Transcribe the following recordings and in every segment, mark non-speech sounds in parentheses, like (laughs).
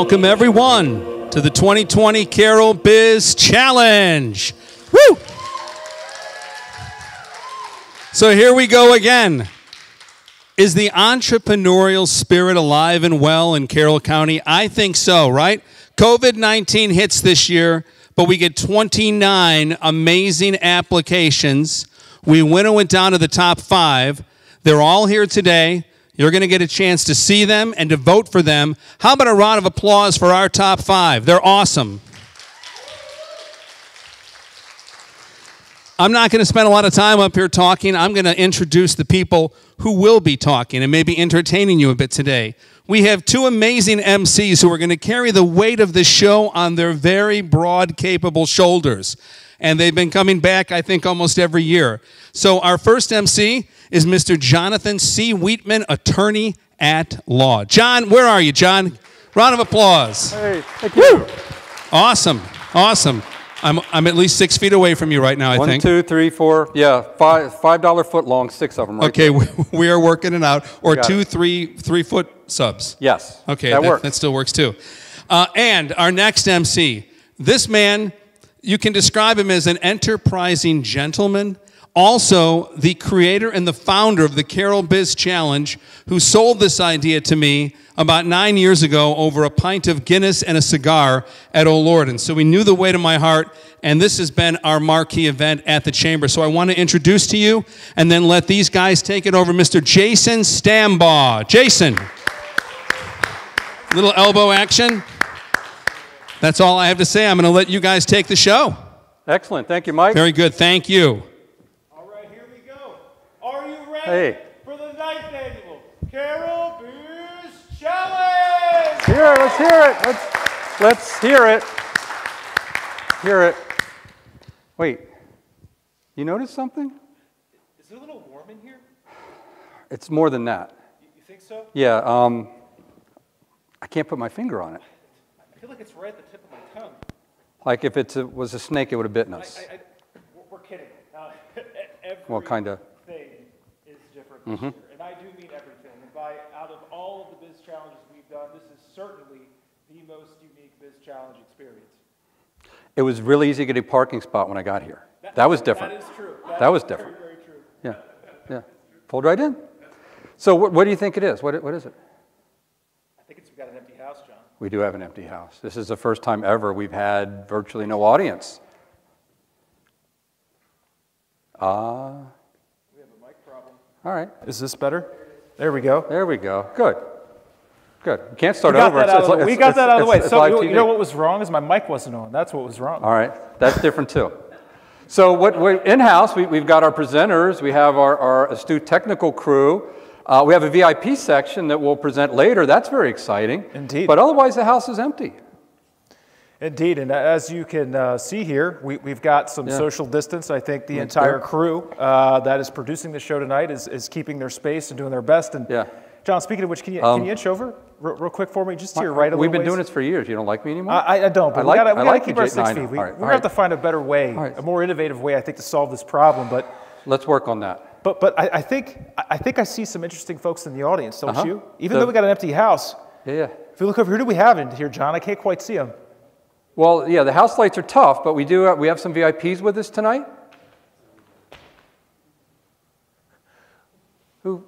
Welcome, everyone, to the 2020 Carroll Biz Challenge. Woo! So here we go again. Is the entrepreneurial spirit alive and well in Carroll County? I think so, right? COVID 19 hits this year, but we get 29 amazing applications. We winnow it down to the top five. They're all here today. You're going to get a chance to see them and to vote for them. How about a round of applause for our top five? They're awesome. I'm not going to spend a lot of time up here talking. I'm going to introduce the people who will be talking and maybe entertaining you a bit today. We have two amazing MCs who are going to carry the weight of the show on their very broad, capable shoulders. And they've been coming back, I think, almost every year. So, our first MC is Mr. Jonathan C. Wheatman, attorney at law. John, where are you, John? Round of applause. Hey, thank you. Awesome, awesome. I'm, I'm at least six feet away from you right now, I One, think. two, three, four. Yeah, five five dollar foot long, six of them. Right Okay, we, we are working it out. Or got two, it. three, three foot subs. Yes. Okay, that, that, works. that still works too. Uh, and our next MC, this man, you can describe him as an enterprising gentleman, also the creator and the founder of the Carroll Biz Challenge, who sold this idea to me about nine years ago over a pint of Guinness and a cigar at O'Lord. And So we knew the way to my heart, and this has been our marquee event at the Chamber. So I want to introduce to you and then let these guys take it over. Mr. Jason Stambaugh. Jason. Little elbow action. That's all I have to say. I'm going to let you guys take the show. Excellent. Thank you, Mike. Very good. Thank you. All right, here we go. Are you ready Hey. for the ninth annual Carroll Biz Challenge? Here, let's hear it. Let's let's hear it. Hear it. Wait. You notice something? Is it a little warm in here? It's more than that. You, you think so? Yeah. Um, I can't put my finger on it. I feel like it's right at the tip of my tongue. Like if it was a snake, it would have bitten us. I, I, we're- we're kidding. Uh, (laughs) every Well, kinda. thing is different this year, and I do mean everything. And by out of all of the biz challenges we've done, this is certainly the most unique biz challenge experience. It was really easy to get a parking spot when I got here. That was different. That is true. That was different. Very, very true. Yeah, yeah. Pulled right in. So what, what do you think it is? What, what is it? I think it's we've got an empty house, John. We do have an empty house. This is the first time ever we've had virtually no audience. Ah, We have a mic problem. all right. Is this better? There we go. There we go. Good. Good. You can't start We over. that It's- out of the, it's- we got that out of the way. So you, know what was wrong is my mic wasn't on. That's what was wrong. All right, that's different too. So what in-house, we, we've got our presenters, we have our, our astute technical crew, uh, we have a VIP section that we'll present later. That's very exciting. Indeed. But otherwise, the house is empty. Indeed, and as you can uh, see here, we, we've got some Yeah. social distance. I think the entire crew uh, that is producing the show tonight is, is keeping their space and doing their best. And Yeah. John, speaking of which, can you, Um, can you inch over real, real quick for me, just to your right a We've been ways? doing this for years. You don't like me anymore? I, I don't, but I we like- gotta, I gotta like keep our six no, feet. We, All right, we're all gonna have to find a better way, right. a more innovative way, I think, to solve this problem. But Let's work on that. But but I, I think I think I see some interesting folks in the audience, don't Uh-huh. you? Even The- though we got an empty house, Yeah, yeah. if you look over here, who do we have in here, John? I can't quite see them. Well, yeah, the house lights are tough, but we do have, we have some VIPs with us tonight. Who?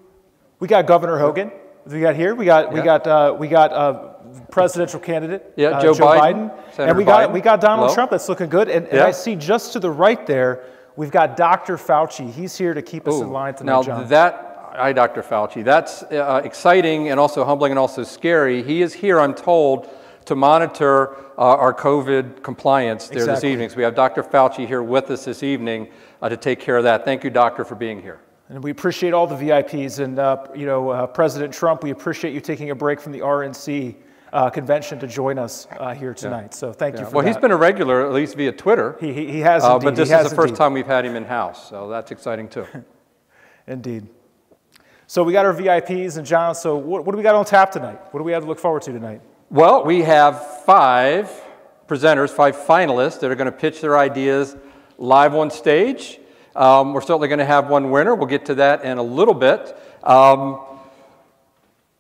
We got Governor Hogan. We got here. We got we got uh, we got uh, presidential candidate. Yeah, uh, Joe Biden, Senator and we got we got Donald Hello. Trump. That's looking good. And, and Yeah. I see just to the right there, we've got Dr. Fauci. He's here to keep us in line tonight, now John. that, hi, Dr. Fauci. That's uh, exciting and also humbling and also scary. He is here, I'm told, to monitor uh, our COVID compliance there this evening. So we have Dr. Fauci here with us this evening uh, to take care of that. Thank you, Doctor, for being here. and we appreciate all the VIPs. And uh, you know, uh, President Trump, we appreciate you taking a break from the RNC uh, convention to join us uh, here tonight. So thank you Yeah. for Well, that. he's been a regular, at least via Twitter. he, he, he has Uh, indeed. but this he is the first indeed. time we've had him in house, so that's exciting too. (laughs) Indeed. So we got our VIPs and John. So what, what do we got on tap tonight? What do we have to look forward to tonight? Well, we have five presenters, five finalists that are going to pitch their ideas live on stage. Um, we're certainly going to have one winner. We'll get to that in a little bit. Um,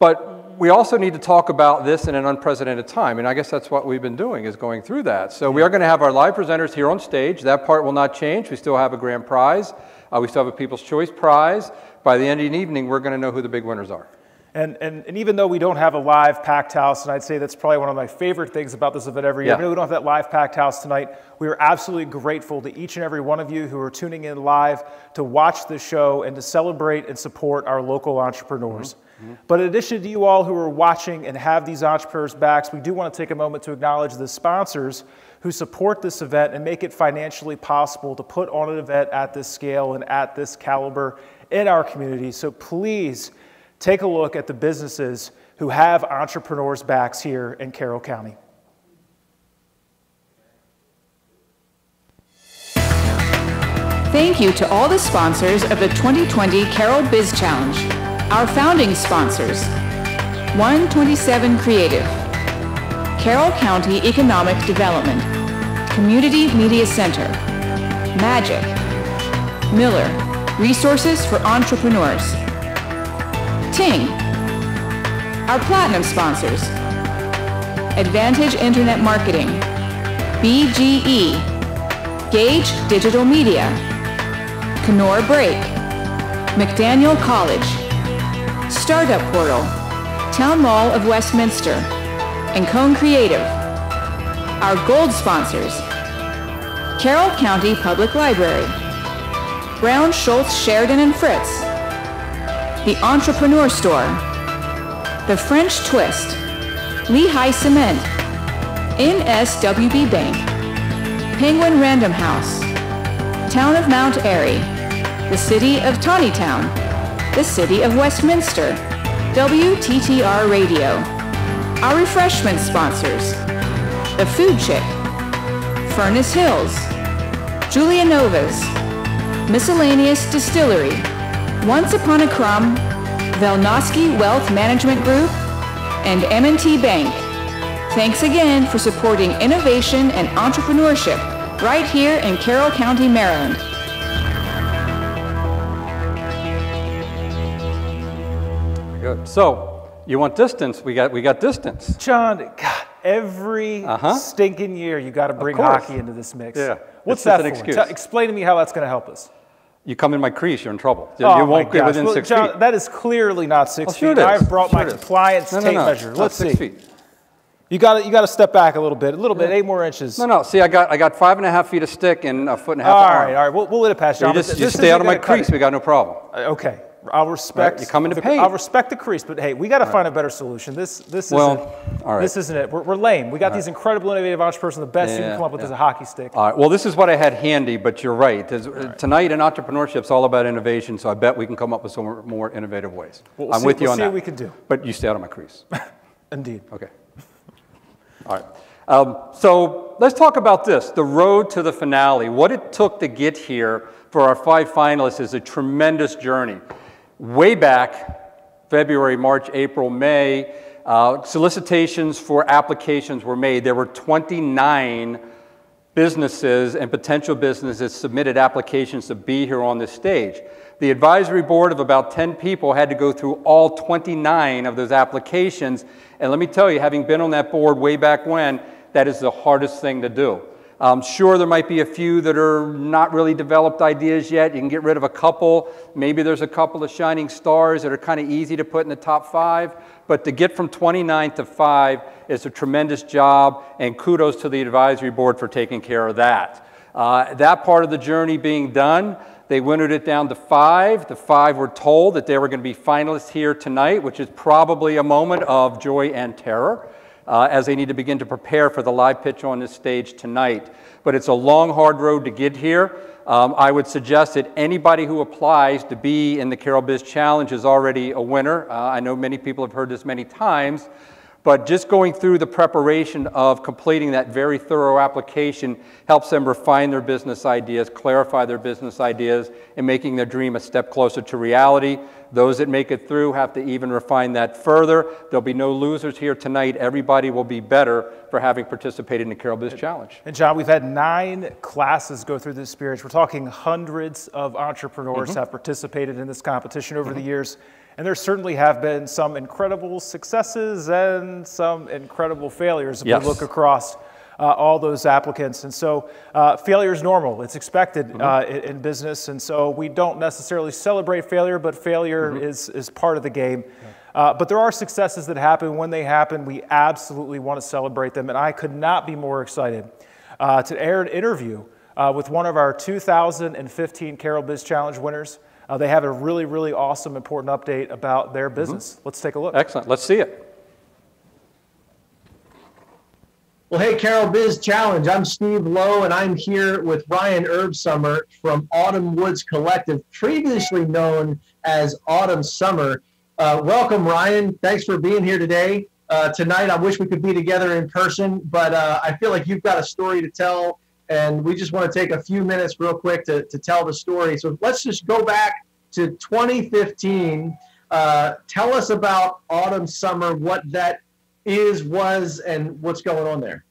But we also need to talk about this in an unprecedented time, and I guess that's what we've been doing is going through that. So we are going to have our live presenters here on stage. That part will not change. We still have a grand prize. Uh, we still have a People's Choice Prize. By the end of the evening, we're going to know who the big winners are. And, and, and even though we don't have a live packed house, and I'd say that's probably one of my favorite things about this event every year, Yeah. even though we don't have that live packed house tonight, we are absolutely grateful to each and every one of you who are tuning in live to watch the show and to celebrate and support our local entrepreneurs. But in addition to you all who are watching and have these entrepreneurs' backs, we do want to take a moment to acknowledge the sponsors who support this event and make it financially possible to put on an event at this scale and at this caliber in our community. So please take a look at the businesses who have entrepreneurs' backs here in Carroll County. Thank you to all the sponsors of the 2020 Carroll Biz Challenge. Our founding sponsors 127 Creative, Carroll County Economic Development, Community Media Center, Magic, Miller, Resources for Entrepreneurs, Ting, our platinum sponsors Advantage Internet Marketing, BGE, Gage Digital Media, Kenora Break, McDaniel College, Startup Portal, Town Mall of Westminster, and Cone Creative. Our gold sponsors, Carroll County Public Library, Brown Schultz Sheridan and Fritz, The Entrepreneur Store, The French Twist, Lehigh Cement, NWSB Bank, Penguin Random House, Town of Mount Airy, the City of Taneytown, the City of Westminster, WTTR Radio. Our refreshment sponsors, The Food Chick, Furnace Hills, Julia Novas, Miscellaneous Distillery, Once Upon a Crumb, Velnosky Wealth Management Group, and M&T Bank. Thanks again for supporting innovation and entrepreneurship right here in Carroll County, Maryland. Good. So you want distance? We got we got distance. John, God, every Uh-huh. stinking year you got to bring hockey into this mix. Yeah. What's that an for? excuse. Tell- explain to me how that's going to help us. You come in my crease, you're in trouble. You, Oh you won't get within Well, six John, feet. That is clearly not six Oh, sure feet. I've brought my Sure is. compliance No, no, tape no. measure. Let's see. feet. You got to you got to step back a little bit, a little bit, eight more inches. No, no. See, I got I got five and a half feet of stick and a foot and a half. All right, all right. We'll, we'll let it pass, John. but just, you stay out of my crease. We got no problem. Uh, Okay, I'll respect. Right, you come into the- paint. I'll respect the crease, but hey, we got to find a better solution. This this Well, isn't. all right. This isn't it. We're, we're lame. We got these incredible, innovative entrepreneurs, and the best you Yeah, can come up with yeah. is a hockey stick. All right. Well, this is what I had handy, but you're right. Tonight in entrepreneurship is all about innovation, so I bet we can come up with some more- more innovative ways. Well, we'll I'm see- with you we'll on see that. what we can do. But you stay out of my crease. (laughs) Indeed. Okay. All right. Um, so let's talk about this the road to the finale. What it took to get here for our five finalists is a tremendous journey. Way back, February, March, April, May, uh, solicitations for applications were made. There were 29 businesses and potential businesses submitted applications to be here on this stage. The advisory board of about 10 people had to go through all 29 of those applications. And let me tell you, having been on that board way back when, that is the hardest thing to do. Um, sure, there might be a few that are not really developed ideas yet. You can get rid of a couple. Maybe there's a couple of shining stars that are kind of easy to put in the top five. But to get from 29 to 5 is a tremendous job, and kudos to the advisory board for taking care of that. Uh, that part of the journey being done, they winnowed it down to five. The five were told that they were going to be finalists here tonight, which is probably a moment of joy and terror uh, as they need to begin to prepare for the live pitch on this stage tonight. But it's a long, hard road to get here. Um, I would suggest that anybody who applies to be in the Carroll Biz Challenge is already a winner. Uh, I know many people have heard this many times, but just going through the preparation of completing that very thorough application helps them refine their business ideas, clarify their business ideas, and making their dream a step closer to reality. Those that make it through have to even refine that further. There'll be no losers here tonight. Everybody will be better for having participated in the Carroll Biz Challenge. And John, we've had nine classes go through this experience. We're talking hundreds of entrepreneurs mm-hmm. have participated in this competition over mm-hmm. the years. And there certainly have been some incredible successes and some incredible failures if Yes. we look across uh, all those applicants. And so uh, failure is normal, it's expected uh, in, in business. And so we don't necessarily celebrate failure, but failure is, is part of the game. Uh, but there are successes that happen. When they happen, we absolutely want to celebrate them. And I could not be more excited uh, to air an interview uh, with one of our 2015 Carroll Biz Challenge winners. Uh, they have a really, really awesome, important update about their business. Let's take a look. Excellent. Let's see it. Well, hey, Carroll Biz Challenge. I'm Steve Lowe, and I'm here with Ryan Herbsummer from Autumn Woods Collective, previously known as Autumn Summer. Uh, welcome, Ryan. Thanks for being here today. Uh, tonight, I wish we could be together in person, but uh, I feel like you've got a story to tell, and we just want to take a few minutes, real quick, to, to tell the story. So let's just go back to 2015. Uh, tell us about Autumn Summer, what that is, was, and what's going on there.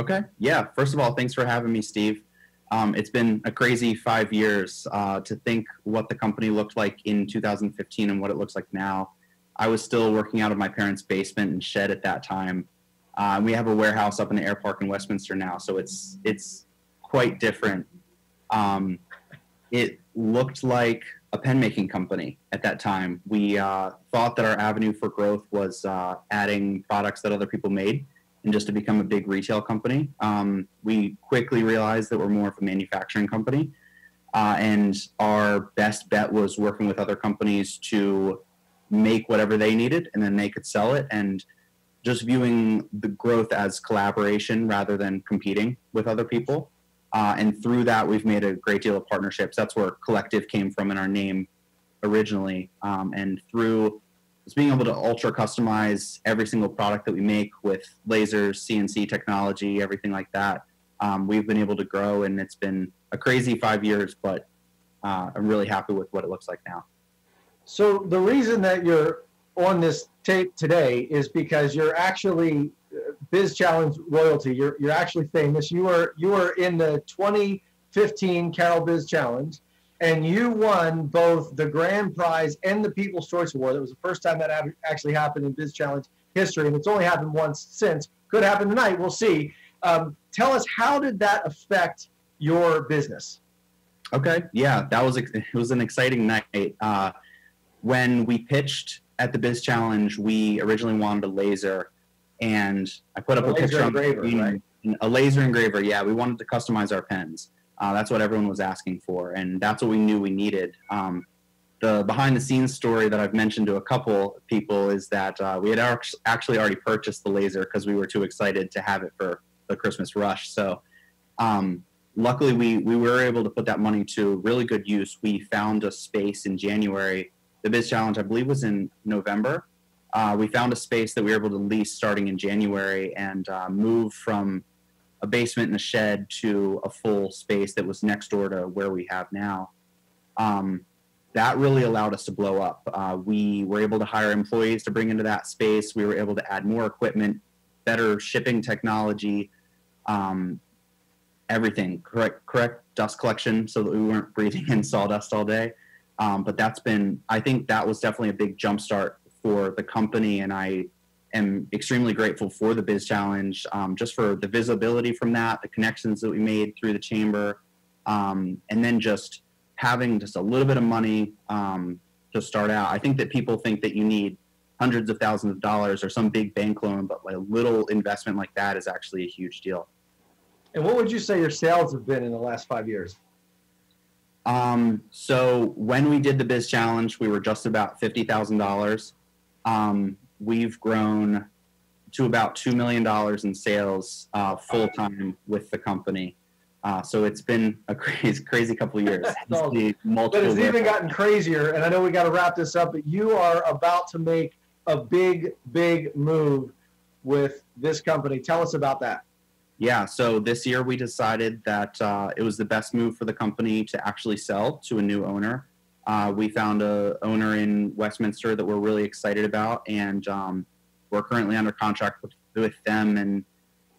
Okay. Yeah. First of all, thanks for having me, Steve. Um, it's been a crazy five years uh, to think what the company looked like in 2015 and what it looks like now. I was still working out of my parents' basement and shed at that time. Uh, we have a warehouse up in the air park in Westminster now, so it's it's quite different. Um, it looked like a pen making company at that time. We uh, thought that our avenue for growth was uh, adding products that other people made and just to become a big retail company. Um, we quickly realized that we're more of a manufacturing company. Uh, and our best bet was working with other companies to make whatever they needed and then they could sell it and just viewing the growth as collaboration rather than competing with other people. Uh, and through that, we've made a great deal of partnerships. That's where collective came from in our name originally. Um, and through just being able to ultra customize every single product that we make with lasers, CNC technology, everything like that, um, we've been able to grow. And it's been a crazy five years, but uh, I'm really happy with what it looks like now. So the reason that you're on this tape today is because you're actually Biz Challenge royalty. You're you're actually famous. You were you were in the 2015 Carroll Biz Challenge, and you won both the grand prize and the People's Choice Award. It was the first time that actually happened in Biz Challenge history, and it's only happened once since. Could happen tonight. We'll see. Um, tell us how did that affect your business? Okay. Yeah, that was it was an exciting night. Uh, when we pitched at the Biz Challenge, we originally wanted a laser, and I put up A a, laser picture on engraver, screen, right? A laser engraver. Yeah, we wanted to customize our pens. Uh, that's what everyone was asking for, and that's what we knew we needed. Um, the behind the scenes story that I've mentioned to a couple people is that uh, we had act- actually already purchased the laser because we were too excited to have it for the Christmas rush. So. Um, luckily we we were able to put that money to really good use we found a space in january the biz challenge i believe was in november uh, we found a space that we were able to lease starting in january and uh, move from a basement and a shed to a full space that was next door to where we have now. Um, that really allowed us to blow up. Uh, we were able to hire employees to bring into that space. We were able to add more equipment better shipping technology um, everything correct correct? Dust collection so that we weren't breathing in sawdust all day. Um, but that's been i think that was definitely a big jump start for the company and i am extremely grateful for the biz challenge um, just for the visibility from that the connections that we made through the chamber um, and then just having just a little bit of money um, to start out i think that people think that you need hundreds of thousands of dollars or some big bank loan but like a little investment like that is actually a huge deal And what would you say your sales have been in the last five years? Um, so when we did the Biz Challenge, we were just about fifty thousand dollars. Um, we've grown to about two million dollars in sales uh, full time with the company. Uh, so it's been a (laughs) crazy, crazy couple of years. (laughs) The But it's even gotten crazier, and I know we got to wrap this up, but you are about to make a big, big move with this company. Tell us about that. Yeah, so this year we decided that uh, it was the best move for the company to actually sell to a new owner. Uh, we found a owner in Westminster that we're really excited about, and um, we're currently under contract with, with them. And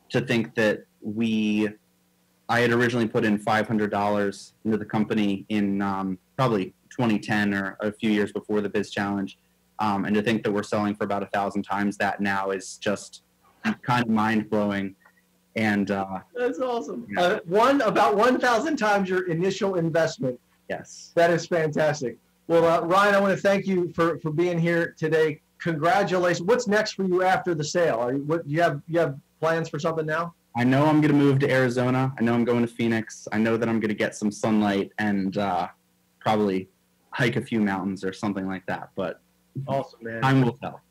to think that we, I had originally put in five hundred dollars into the company in um, probably 2010 or a few years before the Biz Challenge, um, and to think that we're selling for about a thousand times that now is just kind of mind blowing. And uh, That's awesome. Uh, one about 1,000 times your initial investment. Yes, That is fantastic. Well, uh, Ryan, I want to thank you for, for being here today. Congratulations. What's next for you after the sale? Are you, what you have you have plans for something now? I know I'm going to move to Arizona. I know I'm going to Phoenix. I know that I'm going to get some sunlight and uh, probably hike a few mountains or something like that. But Awesome, man. time will tell.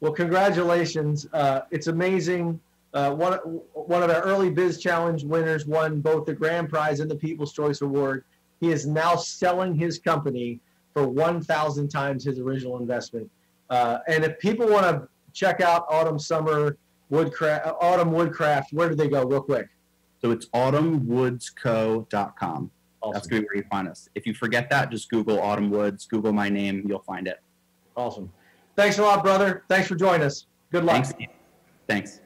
Well, congratulations. Uh, it's amazing. Uh, one, one of our early Biz Challenge winners won both the grand prize and the People's Choice Award. He is now selling his company for 1,000 times his original investment. Uh, and if people want to check out Autumn Summer Woodcraft, Autumn Woodcraft, where do they go, real quick? So it's autumnwoodsco.com. That's going to be where you find us. If you forget that, just Google Autumn Woods, Google my name, you'll find it. Awesome. Thanks a lot, brother. Thanks for joining us. Good luck. Thanks. Thanks.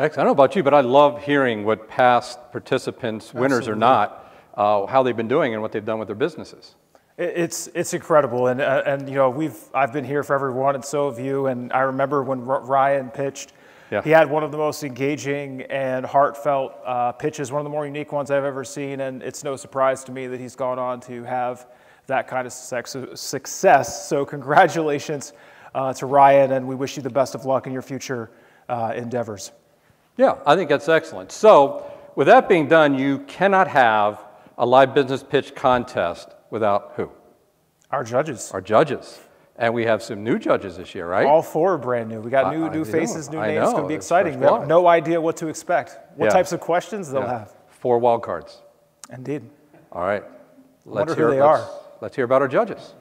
Excellent. I don't know about you, but I love hearing what past participants, winners or not, uh, how they've been doing and what they've done with their businesses. It's it's incredible, and uh, and you know we've I've been here for everyone, and so have you. And I remember when R- Ryan pitched, Yeah. he had one of the most engaging and heartfelt uh, pitches, one of the more unique ones I've ever seen. And it's no surprise to me that he's gone on to have that kind of sex- success. So congratulations uh, to Ryan, and we wish you the best of luck in your future uh, endeavors. Yeah, I think that's excellent. So, with that being done, you cannot have a live business pitch contest without who? Our judges, Our judges. And we have some new judges this year, right? all four are brand new. We got I- new I new know. faces, new I names. It's going to be exciting. We have no idea what to expect. What Yeah. types of questions they'll Yeah. have. Four wild cards. Indeed. All right. Wonder who they let's, are. Let's hear about our judges.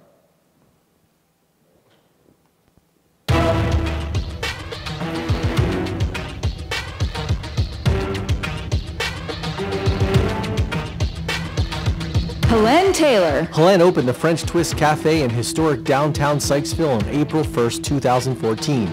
Taylor, Helene opened the French Twist Cafe in historic downtown Sykesville on April 1st, 2014.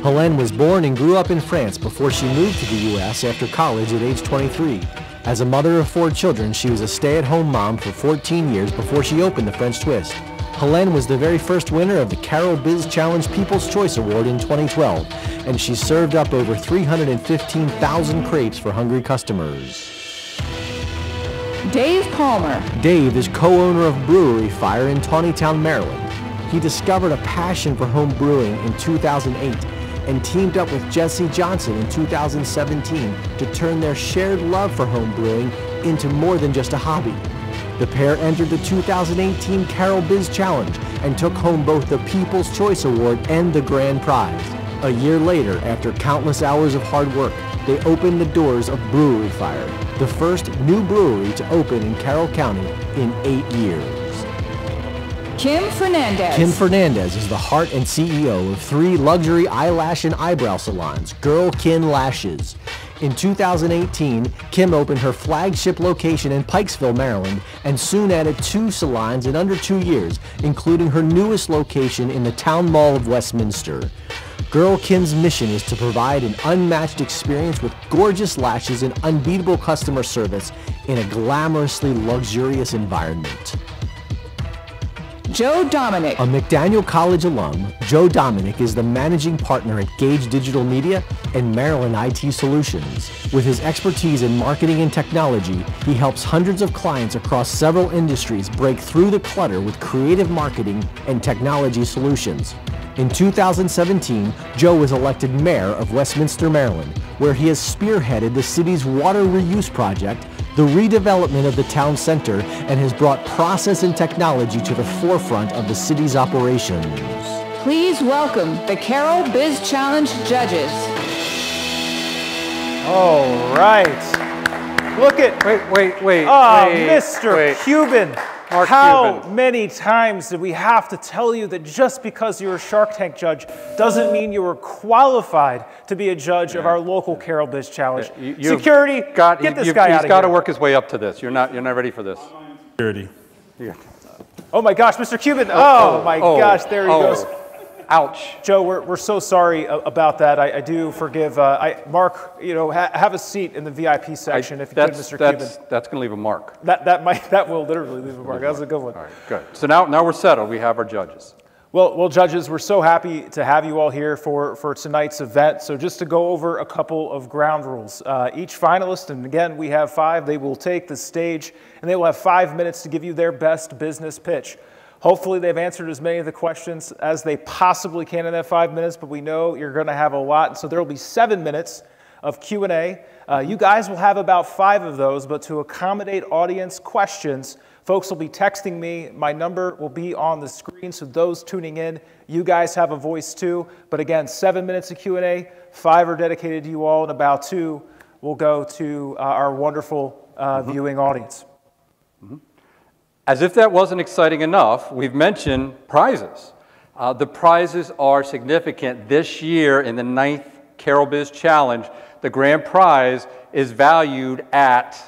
Helene was born and grew up in France before she moved to the U.S. after college at age 23. As a mother of four children, she was a stay-at-home mom for 14 years before she opened the French Twist. Helene was the very first winner of the Carroll Biz Challenge People's Choice Award in 2012, and she served up over 315,000 crepes for hungry customers. Dave Palmer, Dave is co-owner of Brewery Fire in Taneytown, Maryland. He discovered a passion for home brewing in 2008 and teamed up with Jesse Johnson in 2017 to turn their shared love for home brewing into more than just a hobby. The pair entered the 2018 Carroll Biz Challenge and took home both the People's Choice Award and the grand prize. A year later, after countless hours of hard work, they opened the doors of Brewery Fire, the first new brewery to open in Carroll County in eight years. Kim Fernandez, Kim Fernandez is the heart and CEO of three luxury eyelash and eyebrow salons, Girl Kin Lashes. In 2018, Kim opened her flagship location in Pikesville, Maryland, and soon added two salons in under two years, including her newest location in the Town Mall of Westminster. Girl Kin's mission is to provide an unmatched experience with gorgeous lashes and unbeatable customer service in a glamorously luxurious environment. Joe Dominick, A McDaniel College alum, Joe Dominick is the managing partner at Gage Digital Media and Maryland IT Solutions. With his expertise in marketing and technology, he helps hundreds of clients across several industries break through the clutter with creative marketing and technology solutions. In 2017, Joe was elected mayor of Westminster, Maryland, where he has spearheaded the city's water reuse project the redevelopment of the town center and has brought process and technology to the forefront of the city's operations. please welcome the Carroll Biz Challenge judges. All right. Look at Wait, wait, wait. oh, wait, Mr. wait. Cuban. Mark How Cuban. many times did we have to tell you that just because you're a Shark Tank judge doesn't mean you were qualified to be a judge of our local Carroll Biz Challenge? You- you've Security, got, get this you've- guy he's out of got to work his way up to this. You're not, you're not ready for this. Security. Oh my gosh, Mr. Cuban. Uh, oh, oh my oh, gosh, there he oh. goes. Ouch. Joe, we're, we're so sorry about that. I, I do forgive. Uh, I, Mark, you know, ha- have a seat in the VIP section I, if you could, Mr. That's, Cuban. That's going to leave a mark. That, that, might, (laughs) that will literally leave a mark. That's a good one. All right, good. So now, now we're settled. We have our judges. Well, well, judges, we're so happy to have you all here for, for tonight's event. So, just to go over a couple of ground rules. Uh, each finalist, and again, we have five, they will take the stage and they will have five minutes to give you their best business pitch. Hopefully, they've answered as many of the questions as they possibly can in that five minutes, but we know you're going to have a lot. So there will be seven minutes of Q&A. Uh, you guys will have about five of those, but to accommodate audience questions, folks will be texting me. My number will be on the screen, so those tuning in, you guys have a voice too. But again, seven minutes of Q&A, five are dedicated to you all, and about two will go to uh, our wonderful uh, mm-hmm. viewing audience. Mm-hmm. As if that wasn't exciting enough, we've mentioned prizes. Uh, the prizes are significant. This year, in the ninth Carroll Biz Challenge, the grand prize is valued at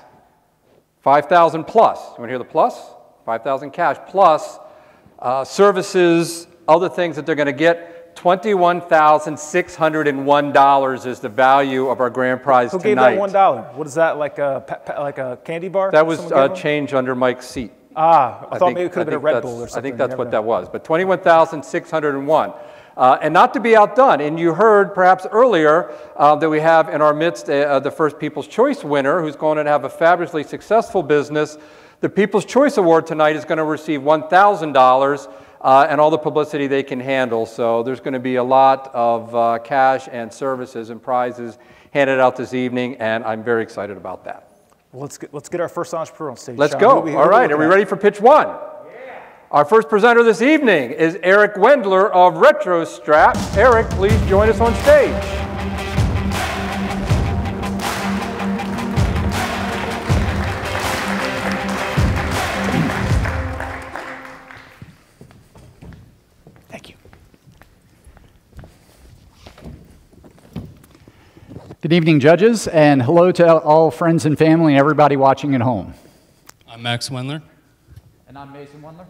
5,000 plus. You want to hear the plus? 5,000 cash plus uh, services, other things that they're going to get. $21,601 is the value of our grand prize Who tonight. Who gave that $1? What is that, like a, like a candy bar? That was a uh, change under Mike's seat. Ah, I, I thought think, maybe it could have been a Red Bull or something. I think that's what that was, but 21,601. Uh, and not to be outdone, and you heard perhaps earlier uh, that we have in our midst uh, the first People's Choice winner who's going to have a fabulously successful business. The People's Choice Award tonight is going to receive $1,000 uh, and all the publicity they can handle. So there's going to be a lot of uh, cash and services and prizes handed out this evening, and I'm very excited about that. Well, let's get, let's get our first entrepreneur on stage. Let's Sean. go. We, All right, are we ready for pitch one? Yeah. Our first presenter this evening is Eric Wendler of RetroStrap. Eric, please join us on stage. Good evening, judges, and hello to all friends and family and everybody watching at home. I'm Max Wendler. And I'm Mason Wendler.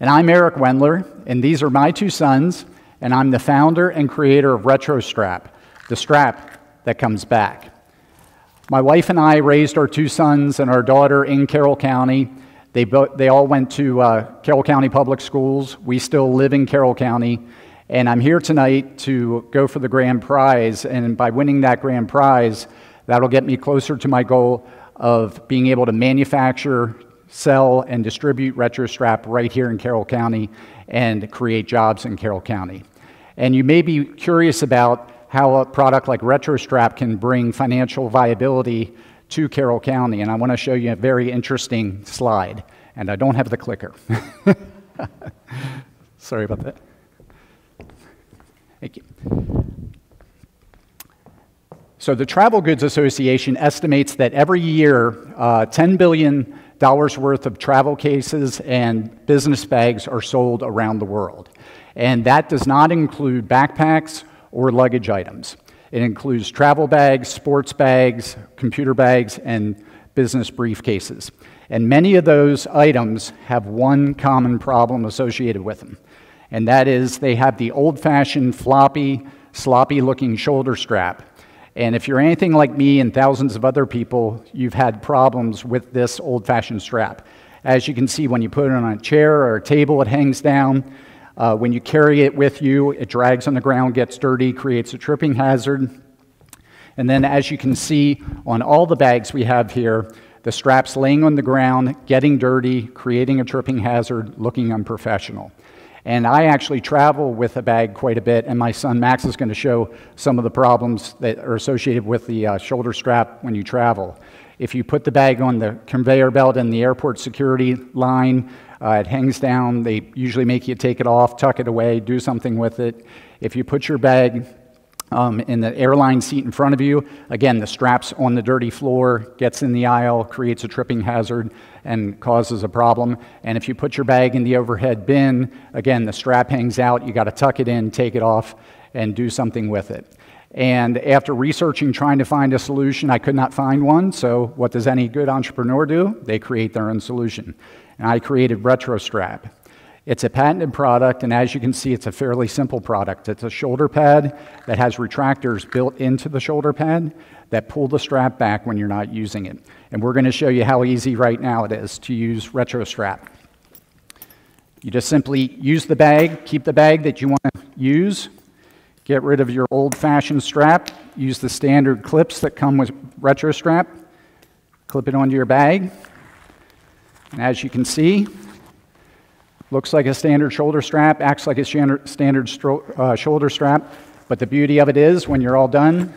And I'm Eric Wendler, and these are my two sons, and I'm the founder and creator of RetroStrap, the strap that comes back. My wife and I raised our two sons and our daughter in Carroll County. They, they all went to uh, Carroll County Public Schools. We still live in Carroll County. And I'm here tonight to go for the grand prize. And by winning that grand prize, that'll get me closer to my goal of being able to manufacture, sell, and distribute RetroStrap right here in Carroll County and create jobs in Carroll County. And you may be curious about how a product like RetroStrap can bring financial viability to Carroll County. And I want to show you a very interesting slide. And I don't have the clicker. (laughs) Sorry about that. Thank you. So the Travel Goods Association estimates that every year, uh, $10 billion worth of travel cases and business bags are sold around the world. And that does not include backpacks or luggage items. It includes travel bags, sports bags, computer bags, and business briefcases. And many of those items have one common problem associated with them and that is they have the old fashioned floppy, sloppy looking shoulder strap. And if you're anything like me and thousands of other people, you've had problems with this old fashioned strap. As you can see, when you put it on a chair or a table, it hangs down. Uh, when you carry it with you, it drags on the ground, gets dirty, creates a tripping hazard. And then, as you can see on all the bags we have here, the strap's laying on the ground, getting dirty, creating a tripping hazard, looking unprofessional. And I actually travel with a bag quite a bit, and my son Max is going to show some of the problems that are associated with the uh, shoulder strap when you travel. If you put the bag on the conveyor belt in the airport security line, uh, it hangs down. They usually make you take it off, tuck it away, do something with it. If you put your bag um, in the airline seat in front of you. Again, the strap's on the dirty floor, gets in the aisle, creates a tripping hazard, and causes a problem. And if you put your bag in the overhead bin, again, the strap hangs out. You got to tuck it in, take it off, and do something with it. And after researching, trying to find a solution, I could not find one. So, what does any good entrepreneur do? They create their own solution. and I created RetroStrap. It's a patented product, and as you can see, it's a fairly simple product. It's a shoulder pad that has retractors built into the shoulder pad that pull the strap back when you're not using it. And we're going to show you how easy right now it is to use RetroStrap. You just simply use the bag, keep the bag that you want to use, get rid of your old-fashioned strap, use the standard clips that come with RetroStrap, clip it onto your bag, and as you can see, looks like a standard shoulder strap, acts like a standard uh, shoulder strap, but the beauty of it is when you're all done,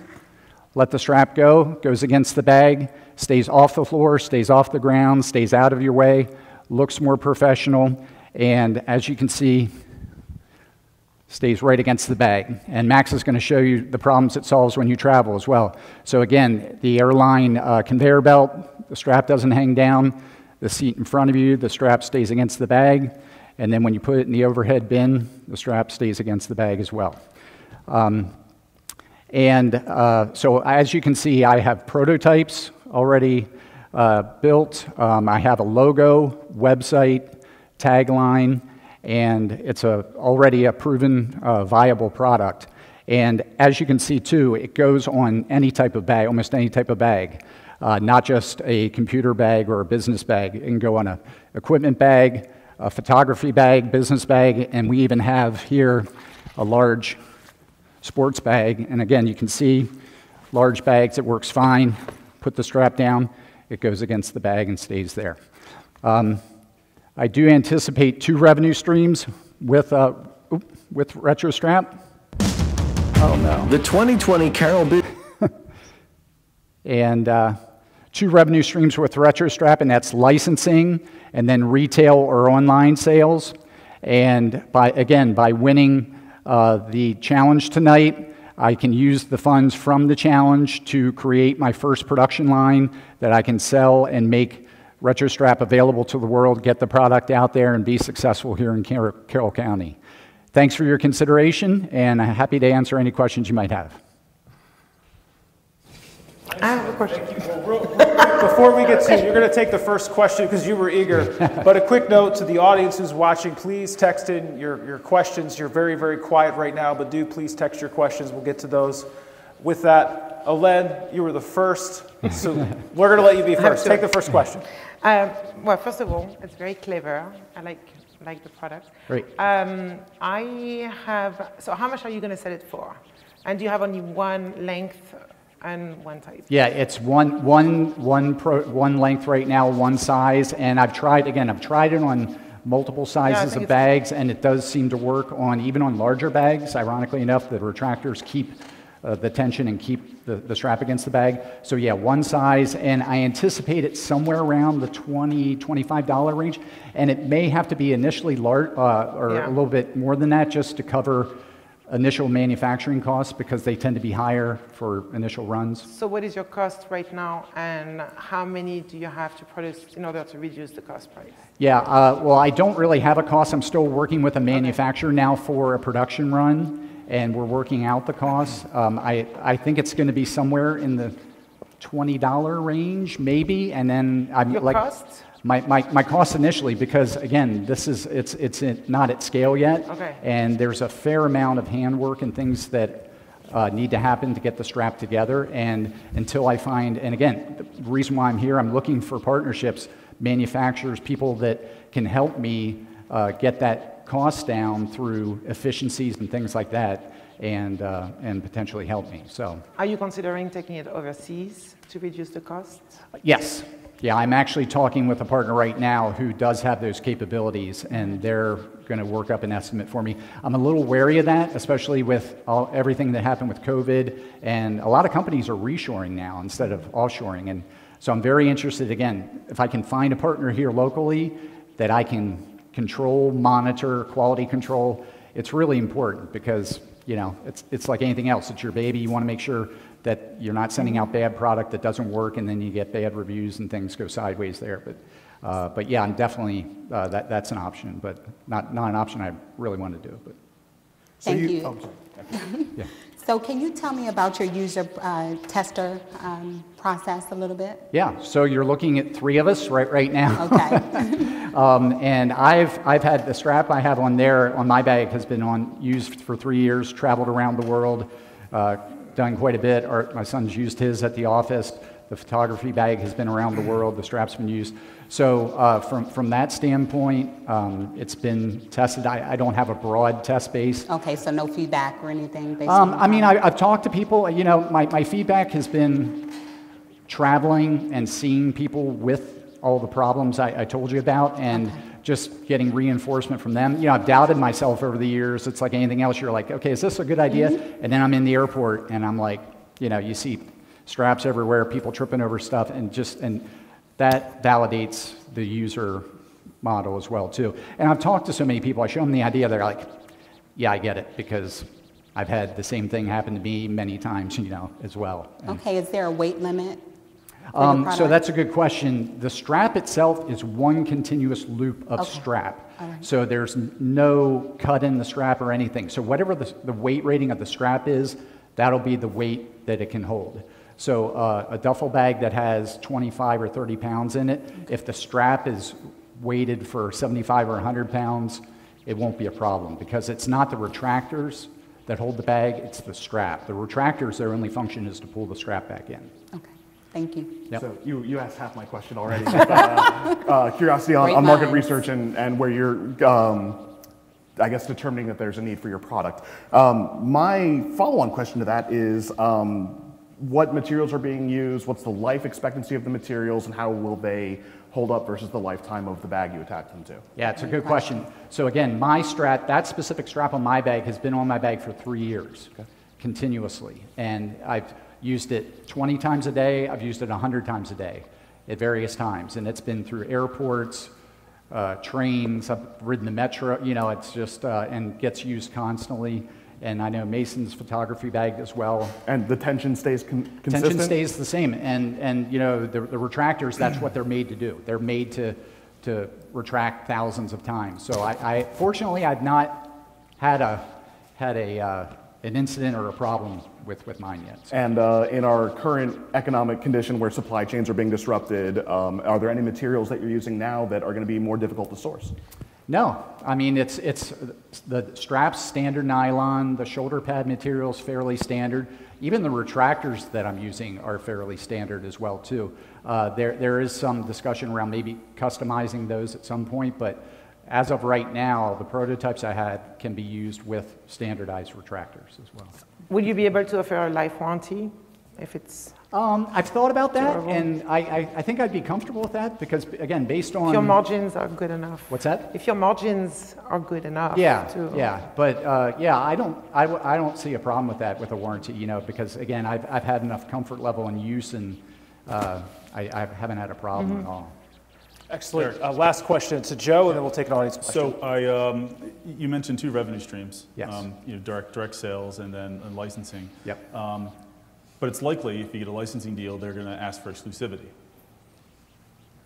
let the strap go, goes against the bag, stays off the floor, stays off the ground, stays out of your way, looks more professional, and as you can see, stays right against the bag. And Max is going to show you the problems it solves when you travel as well. So again, the airline uh, conveyor belt, the strap doesn't hang down, the seat in front of you, the strap stays against the bag, and then when you put it in the overhead bin, the strap stays against the bag as well. Um, and uh, so as you can see, I have prototypes already uh, built. Um, I have a logo, website, tagline, and it's a, already a proven uh, viable product. And as you can see too, it goes on any type of bag, almost any type of bag, uh, not just a computer bag or a business bag. It can go on a equipment bag, a photography bag, business bag, and we even have here a large sports bag. And again, you can see large bags, it works fine. Put the strap down, it goes against the bag and stays there. Um, I do anticipate two revenue streams with, uh, with RetroStrap. Oh no. The 2020 Carroll Biz. (laughs) and uh, two revenue streams with RetroStrap, and that's licensing and then retail or online sales. And by, again, by winning uh, the challenge tonight, I can use the funds from the challenge to create my first production line that I can sell and make RetroStrap available to the world, get the product out there, and be successful here in Car Carroll County. Thanks for your consideration, and I'm happy to answer any questions you might have. I have a question. Before we get to, you're going to take the first question because you were eager. (laughs) But a quick note to the audience who's watching: please text in your, your questions. You're very very quiet right now, but do please text your questions. We'll get to those. With that, Aled, you were the first, so (laughs) we're going to let you be first. Take the first question. Um, well, first of all, it's very clever. I like like the product. Great. Um, I have. So, how much are you going to sell it for? And do you have only one length and one size? Yeah, it's one one one pro, one length right now, one size, and I've tried again. I've tried it on multiple sizes yeah, of bags, and it does seem to work on even on larger bags. Ironically enough, the retractors keep uh, the tension and keep the, the strap against the bag. So yeah, one size, and I anticipate it somewhere around the 20 $25 range, and it may have to be initially large, uh, or yeah. a little bit more than that just to cover initial manufacturing costs because they tend to be higher for initial runs. So what is your cost right now and how many do you have to produce in order to reduce the cost price? Yeah, uh, well I don't really have a cost. I'm still working with a manufacturer okay. now for a production run and we're working out the costs. Um, I, I think it's going to be somewhere in the $20 range, maybe, and then I'm Your like? My, my, my cost initially because again this is it's it's not at scale yet okay. and there's a fair amount of handwork and things that uh, need to happen to get the strap together and until I find and again the reason why I'm here I'm looking for partnerships manufacturers people that can help me uh, get that cost down through efficiencies and things like that and, uh, and potentially help me. So, Are you considering taking it overseas to reduce the costs? Yes. Yeah, I'm actually talking with a partner right now who does have those capabilities, and they're going to work up an estimate for me. I'm a little wary of that, especially with all, everything that happened with COVID, and a lot of companies are reshoring now instead of offshoring. And so I'm very interested, again, if I can find a partner here locally that I can control, monitor, quality control, it's really important because, you know, it's, it's like anything else. It's your baby. You want to make sure that you're not sending out bad product that doesn't work and then you get bad reviews and things go sideways there. But, uh, but yeah, I'm definitely, uh, that, that's an option, but not, not an option I really want to do. But. Thank you- you. oh, sorry. (laughs) So can you tell me about your user uh, tester um, process a little bit? Yeah, so you're looking at three of us right, right now. Okay. (laughs) um, and I've, I've had the strap I have on there, on my bag, has been on, used for three years, traveled around the world, uh, done quite a bit. Our, my son's used his at the office. The photography bag has been around the world, the strap's been used. So uh, from, from that standpoint, um, it's been tested. I, I don't have a broad test base. Okay, so no feedback or anything Um, I mean, I, I've talked to people. You know, my, my feedback has been traveling and seeing people with all the problems I, I told you about, and just getting reinforcement from them. You know, I've doubted myself over the years. It's like anything else. You're like, okay, is this a good idea? Mm-hmm. And then I'm in the airport, and I'm like, you know, you see straps everywhere, people tripping over stuff, and just and that validates the user model as well too. And I've talked to so many people. I show them the idea. They're like, yeah, I get it because I've had the same thing happen to me many times, (laughs) you know, as well. And, Okay, is there a weight limit? Um, so that's a good question. The strap itself is one continuous loop of Okay. strap. Right. So there's no cut in the strap or anything. So whatever the, the weight rating of the strap is, that'll be the weight that it can hold. So uh, a duffel bag that has 25 or 30 pounds in it, if the strap is weighted for 75 or 100 pounds, it won't be a problem because it's not the retractors that hold the bag, it's the strap. The retractors, their only function is to pull the strap back in. Okay, thank you. Yep. So you, you asked half my question already. (laughs) uh, uh, curiosity on, on market research and, and where you're, um, I guess, determining that there's a need for your product. Um, my follow-on question to that is um, what materials are being used, what's the life expectancy of the materials, and how will they hold up versus the lifetime of the bag you attach them to? Yeah, it's a good question. So again, my strap, that specific strap on my bag has been on my bag for three years, continuously. And I've used it 20 times a day, I've used it 100 times a day at various times. And it's been through airports, uh, trains, I've ridden the metro, you know, it's just, uh, and gets used constantly. And I know Mason's photography bag as well. And the tension stays con- consistent? Tension stays the same, and, and you know, the, the retractors, that's what they're made to do. They're made to, to retract thousands of times. So I, I fortunately, I've not had a, had a, uh, an incident or a problem with, with mine yet. So- And uh, in our current economic condition where supply chains are being disrupted, um, are there any materials that you're using now that are going to be more difficult to source? No, I mean, it's, it's, the straps standard nylon, the shoulder pad material's fairly standard. Even the retractors that I'm using are fairly standard as well, too. Uh, there, there is some discussion around maybe customizing those at some point, but as of right now, the prototypes I had can be used with standardized retractors as well. Would you be able to offer a life warranty if it's, Um, I've thought about that, Durable. and I, I, I think I'd be comfortable with that because, again, based on if your margins are good enough? what's that? If your margins are good enough Yeah, to. yeah, but uh, yeah, I don't, I, I don't see a problem with that with a warranty, you know, because again, I've, I've had enough comfort level in use and uh, I, I haven't had a problem Mm-hmm. at all. Excellent. Uh, last question to Joe, and then we'll take an audience question. So I, um, you mentioned two revenue streams. Yes. Um, you know, direct, direct sales and then and licensing. Yep. Um, but it's likely if you get a licensing deal, they're going to ask for exclusivity.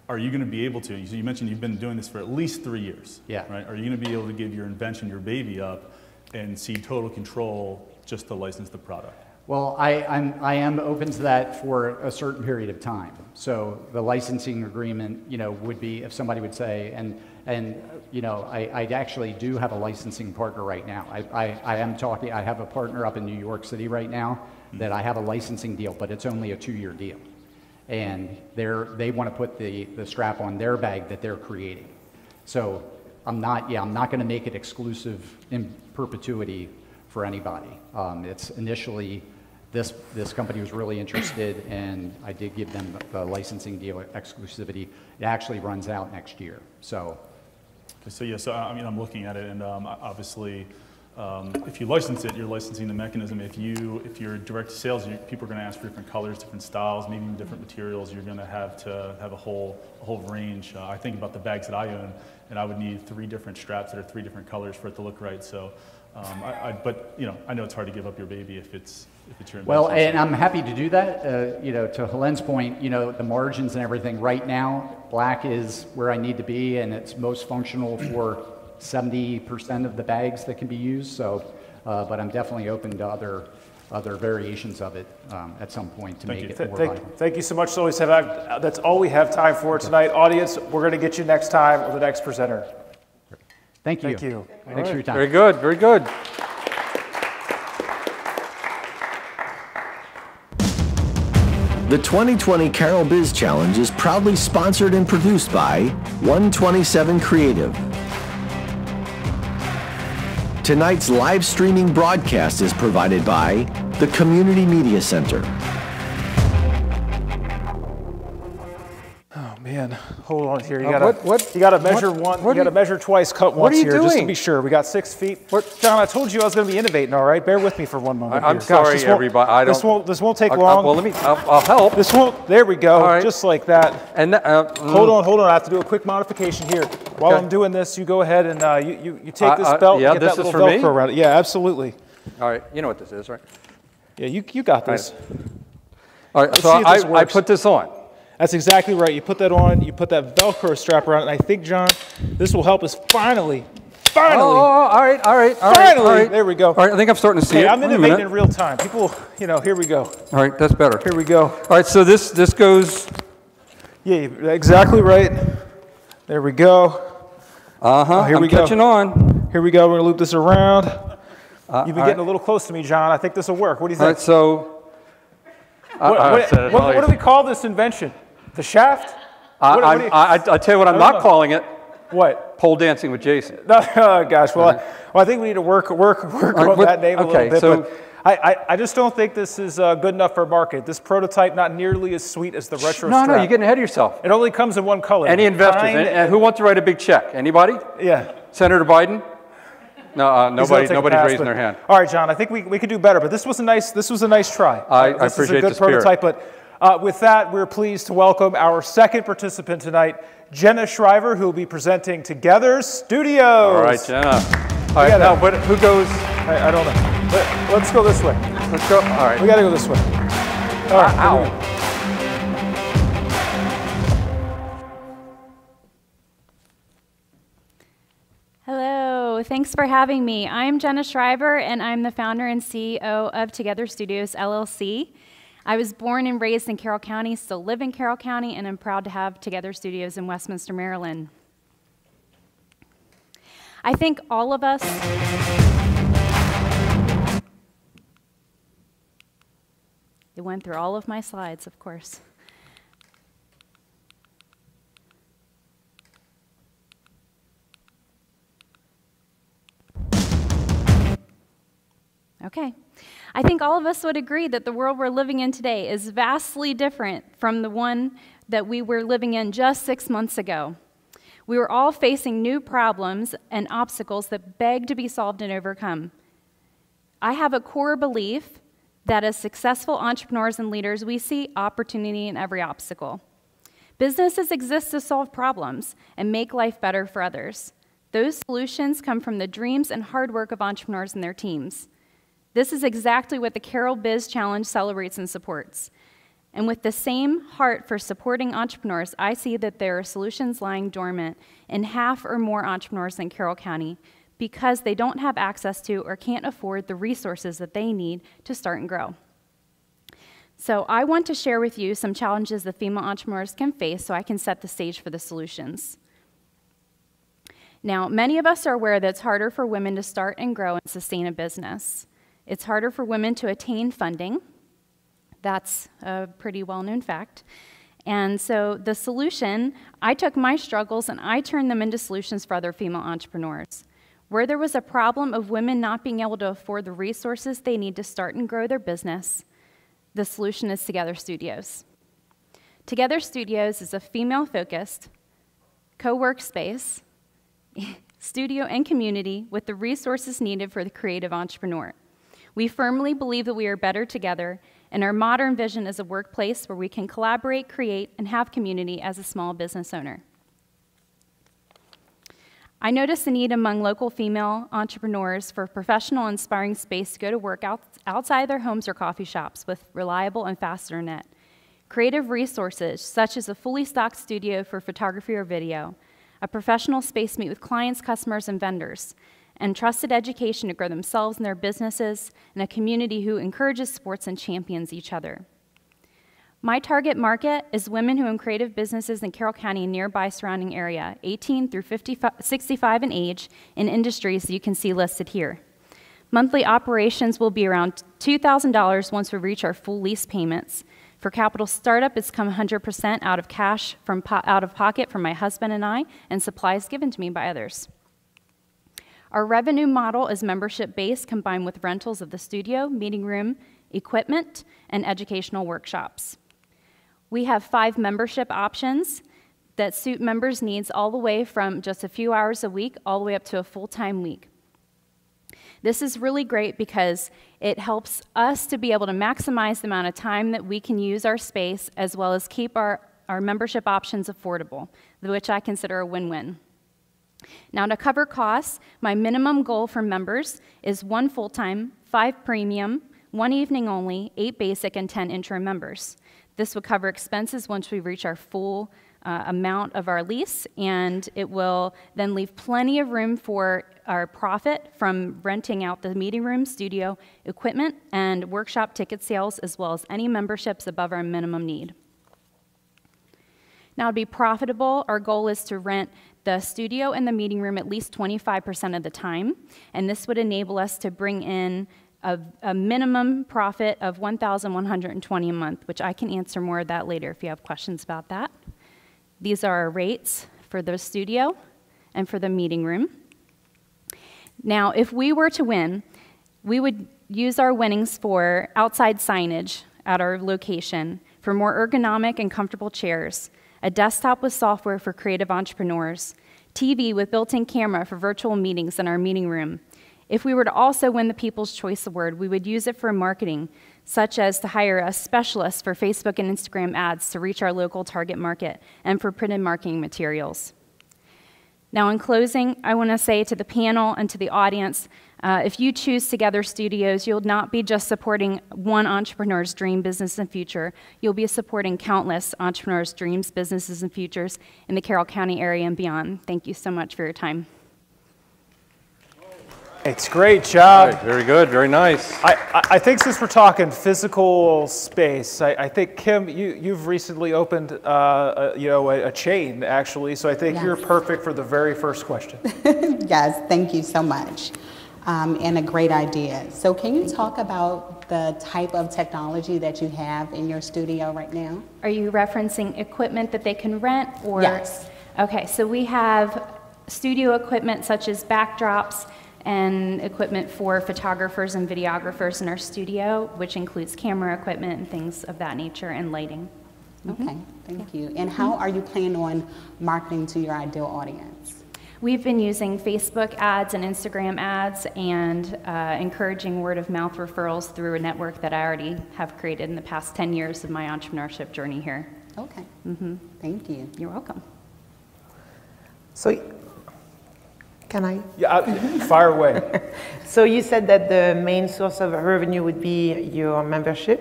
Are you going to be able to? You mentioned you've been doing this for at least three years. Yeah. Right. Are you going to be able to give your invention, your baby, up, and see total control just to license the product? Well, I, I'm, I am open to that for a certain period of time. So the licensing agreement, you know, would be if somebody would say, and, and you know, I, I actually do have a licensing partner right now. I, I, I am talking, I have a partner up in New York City right now that I have a licensing deal, but it's only a two-year deal. And they're, they want to put the, the strap on their bag that they're creating. So I'm not, yeah, I'm not going to make it exclusive in perpetuity for anybody. Um, it's initially, this, this company was really interested, and I did give them the licensing deal exclusivity. It actually runs out next year. So, So yeah, so I mean, I'm looking at it, and um, obviously, um, if you license it, you're licensing the mechanism. If you, if you're direct sales, you, people are going to ask for different colors, different styles, maybe even different materials. You're going to have to have a whole, a whole range. Uh, I think about the bags that I own, and I would need three different straps that are three different colors for it to look right. So, um, I, I, but you know, I know it's hard to give up your baby if it's if it's your well, and I'm happy to do that. Uh, you know, to Helen's point, you know, the margins and everything, right now, black is where I need to be, and it's most functional for 70% of the bags that can be used. So uh, but I'm definitely open to other, other variations of it um, at some point to Thank make you. it Th- more thank, vibrant. thank you so much. So always uh, that's all we have time for tonight. Audience, we're going to get you next time with the next presenter. Thank you. Thank you. Thanks for your time. Very good, very good. The 2020 Carroll Biz Challenge is proudly sponsored and produced by 127 Creative. Tonight's live streaming broadcast is provided by the Community Media Center. Man, hold on here. You Uh, gotta, what- what- you gotta measure what- one. what you gotta you- measure twice, cut what once are you here, just to be sure. We got six feet. John, I told you I was gonna be innovating. All right, bear with me for one moment. I- I'm here. sorry, this won't- everybody. I This don't- won't. This won't take I- I- long. well, let me. I'll, I'll help. This won't. There we go. All right. Just like that. And uh, Hold mm. on, hold on. I have to do a quick modification here. While Okay. I'm doing this, you go ahead and uh, you, you, you take Uh, this uh, belt yeah, and get this that is little for me? Velcro around it. Yeah, absolutely. All right, you know what this is, right? Yeah, you, you got this. All right, Let's so I, I put this on. That's exactly right. You put that on, you put that Velcro strap around it, and I think, John, this will help us finally, finally, Oh, oh, all right, all right, all right. finally, all right. there we go. All right, I think I'm starting to see Okay, it. I'm Wait a innovating in real time. People, you know, here we go. All right, that's better. Here we go. All right, so this this goes. Yeah, exactly right. There we go. Uh huh. Oh, here I'm we go. catching on. Here we go. We're gonna loop this around. Uh, You've been getting right. a little close to me, John. I think this will work. What do you think? right, so. what, I- I what- said it what- what do we call this invention? The shaft? I, What- what you- I, I, I tell you what, I'm don't know. calling it What? pole dancing with Jason. No, (laughs) oh gosh. Well, I, well, I think we need to work work work on that name a little bit. so- but I, I, I just don't think this is uh, good enough for market. This prototype not nearly as sweet as the retro No, no, you're getting ahead of yourself. It only comes in one color. Any investors? Pine And, who wants to write a big check? Anybody? Yeah. Senator Biden? No, uh, nobody. Nobody's pass, raising their hand. All right, John. I think we, we could do better, but this was a nice this was a nice try. I- Uh, I this appreciate is a good the spirit. prototype. But uh, with that, we're pleased to welcome our second participant tonight, Jenna Shriver, who will be presenting Together Studios. All right, Jenna. All right, now, but who goes? I, I don't know. Let, let's go this way. Let's go. All right. We got to go this way. All right. Ow. here we go. Hello, thanks for having me. I'm Jenna Shriver, and I'm the founder and CEO of Together Studios LLC. I was born and raised in Carroll County, still live in Carroll County, and I'm proud to have Together Studios in Westminster, Maryland. I think all of us. It went through all of my slides, of course. Okay. I think all of us would agree that the world we're living in today is vastly different from the one that we were living in just six months ago. We were all facing new problems and obstacles that beg to be solved and overcome. I have a core belief that as successful entrepreneurs and leaders, we see opportunity in every obstacle. Businesses exist to solve problems and make life better for others. Those solutions come from the dreams and hard work of entrepreneurs and their teams. This is exactly what the Carroll Biz Challenge celebrates and supports. And with the same heart for supporting entrepreneurs, I see that there are solutions lying dormant in half or more entrepreneurs in Carroll County because they don't have access to or can't afford the resources that they need to start and grow. So, I want to share with you some challenges that female entrepreneurs can face so I can set the stage for the solutions. Now, many of us are aware that it's harder for women to start and grow and sustain a business. It's harder for women to attain funding. That's a pretty well known fact. And so, the solution I took my struggles and I turned them into solutions for other female entrepreneurs. Where there was a problem of women not being able to afford the resources they need to start and grow their business, the solution is Together Studios. Together Studios is a female focused co work space, (laughs) studio, and community with the resources needed for the creative entrepreneur. We firmly believe that we are better together, and our modern vision is a workplace where we can collaborate, create, and have community as a small business owner. I noticed the need among local female entrepreneurs for a professional, inspiring space to go to work out, outside their homes or coffee shops with reliable and fast internet. Creative resources, such as a fully stocked studio for photography or video, a professional space meet with clients, customers, and vendors, and trusted education to grow themselves and their businesses, and a community who encourages sports and champions each other. My target market is women who own creative businesses in Carroll County and nearby surrounding area, 18 through 55, 65 in age, in industries you can see listed here. Monthly operations will be around $2,000 once we reach our full lease payments. For capital startup, it's come 100% out of cash from out of pocket from my husband and I, and supplies given to me by others. Our revenue model is membership based combined with rentals of the studio, meeting room, equipment, and educational workshops. We have five membership options that suit members' needs all the way from just a few hours a week all the way up to a full time week. This is really great because it helps us to be able to maximize the amount of time that we can use our space as well as keep our, our membership options affordable, which I consider a win win. Now, to cover costs, my minimum goal for members is one full time, five premium, one evening only, eight basic, and 10 interim members. This will cover expenses once we reach our full uh, amount of our lease, and it will then leave plenty of room for our profit from renting out the meeting room, studio, equipment, and workshop ticket sales, as well as any memberships above our minimum need. Now, to be profitable, our goal is to rent the studio and the meeting room at least 25% of the time, and this would enable us to bring in a, a minimum profit of 1,120 a month, which I can answer more of that later if you have questions about that. These are our rates for the studio and for the meeting room. Now, if we were to win, we would use our winnings for outside signage at our location, for more ergonomic and comfortable chairs, a desktop with software for creative entrepreneurs, TV with built in camera for virtual meetings in our meeting room, if we were to also win the People's Choice Award, we would use it for marketing, such as to hire a specialist for Facebook and Instagram ads to reach our local target market and for printed marketing materials. Now, in closing, I want to say to the panel and to the audience uh, if you choose Together Studios, you'll not be just supporting one entrepreneur's dream, business, and future. You'll be supporting countless entrepreneurs' dreams, businesses, and futures in the Carroll County area and beyond. Thank you so much for your time. It's great job. Right, very good, very nice. I, I think since we're talking physical space, I, I think Kim, you, you've recently opened, uh, a, you know, a, a, chain actually. So I think yes. you're perfect for the very first question. (laughs) yes, thank you so much, um, and a great idea. So can you talk about the type of technology that you have in your studio right now? Are you referencing equipment that they can rent, or? Yes. Okay, so we have studio equipment such as backdrops and equipment for photographers and videographers in our studio, which includes camera equipment and things of that nature and lighting. Okay, mm -hmm. thank you. And how are you planning on marketing to your ideal audience? We've been using Facebook ads and Instagram ads and uh, encouraging word of mouth referrals through a network that I already have created in the past 10 years of my entrepreneurship journey here. Okay. Mm -hmm. Thank you. You're welcome. So can I? Yeah, uh, fire away. (laughs) so you said that the main source of revenue would be your membership.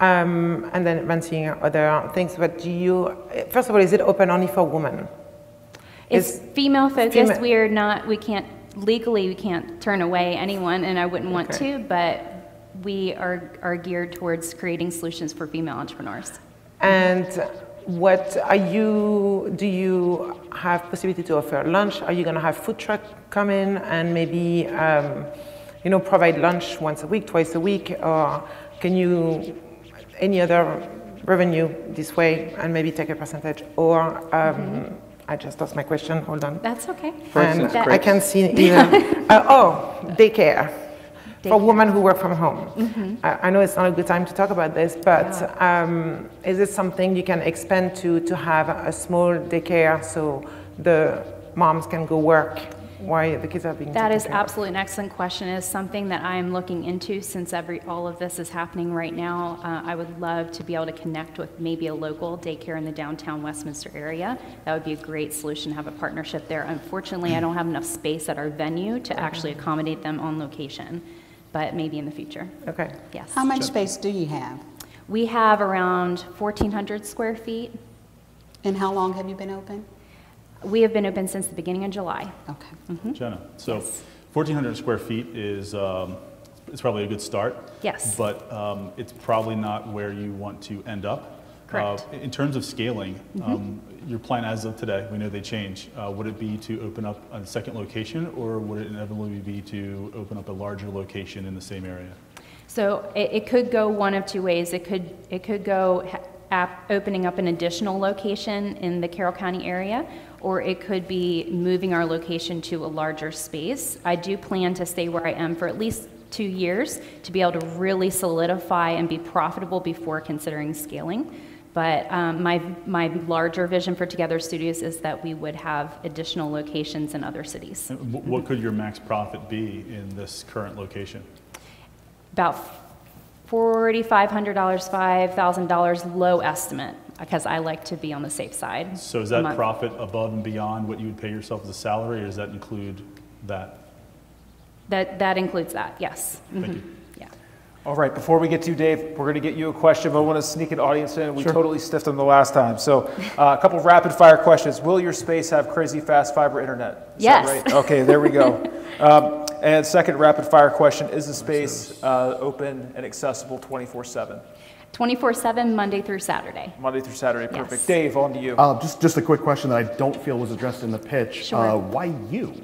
Um, and then renting other things. But do you, first of all, is it open only for women? It's female focused. Female. We are not, we can't, legally, we can't turn away anyone, and I wouldn't want okay. to, but we are, are geared towards creating solutions for female entrepreneurs. And what are you, do you have possibility to offer lunch? Are you going to have food truck come in and maybe, um, you know, provide lunch once a week, twice a week? Or can you, any other revenue this way and maybe take a percentage? Or, um, mm -hmm. I just lost my question, hold on. That's okay. And I can see, either, uh, (laughs) oh, daycare for women who work from home. Mm-hmm. I, I, know it's not a good time to talk about this, but yeah. um, is it something you can expand to to have a small daycare so the moms can go work while the kids are being That is absolutely an excellent question. It is something that I am looking into since every all of this is happening right now. Uh, I would love to be able to connect with maybe a local daycare in the downtown Westminster area. That would be a great solution to have a partnership there. Unfortunately, I don't have enough space at our venue to actually accommodate them on location but maybe in the future. Okay. Yes. How much space do you have? We have around 1,400 square feet. And how long have you been open? We have been open since the beginning of July. Okay. Mm -hmm. Jenna, so 1,400 square feet is um, it's probably a good start. Yes. But um, it's probably not where you want to end up. Correct. Uh, in terms of scaling, Mhm. um, your plan as of today, we know they change. Uh, would it be to open up a second location, or would it inevitably be to open up a larger location in the same area? So it, it could go one of two ways. It could, it could go ha- opening up an additional location in the Carroll County area, or it could be moving our location to a larger space. I do plan to stay where I am for at least two years to be able to really solidify and be profitable before considering scaling. But um, my, my larger vision for Together Studios is that we would have additional locations in other cities. What could your max profit be in this current location? About $4,500, $5,000 low estimate, because I like to be on the safe side. So is that profit above and beyond what you would pay yourself as a salary, or does that include that? That, that includes that, yes. Thank Mhm. you. Yeah. All right, before we get to you, Dave, we're going to get you a question, but I want to sneak an audience in. We Sure. totally stiffed them the last time. So, uh, a couple of rapid fire questions. Will your space have crazy fast fiber internet? Is Yes. right? Okay, there we go. (laughs) Um, and second rapid fire question Is the space uh, open and accessible 24 7? 24/7, Monday through Saturday. Monday through Saturday, Yes. perfect. Dave, on to you. Uh, just, just a quick question that I don't feel was addressed in the pitch. Sure. Uh, why you?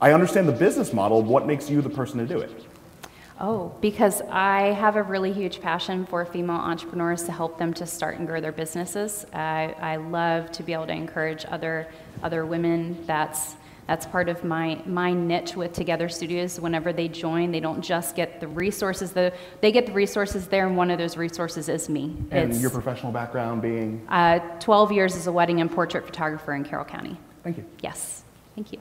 I understand the business model. What makes you the person to do it? Oh, because I have a really huge passion for female entrepreneurs to help them to start and grow their businesses. I, I love to be able to encourage other other women. That's that's part of my my niche with Together Studios. Whenever they join, they don't just get the resources. The they get the resources there, and one of those resources is me. And It's, your professional background being? uh, 12 years as a wedding and portrait photographer in Carroll County. Thank you. Yes, thank you.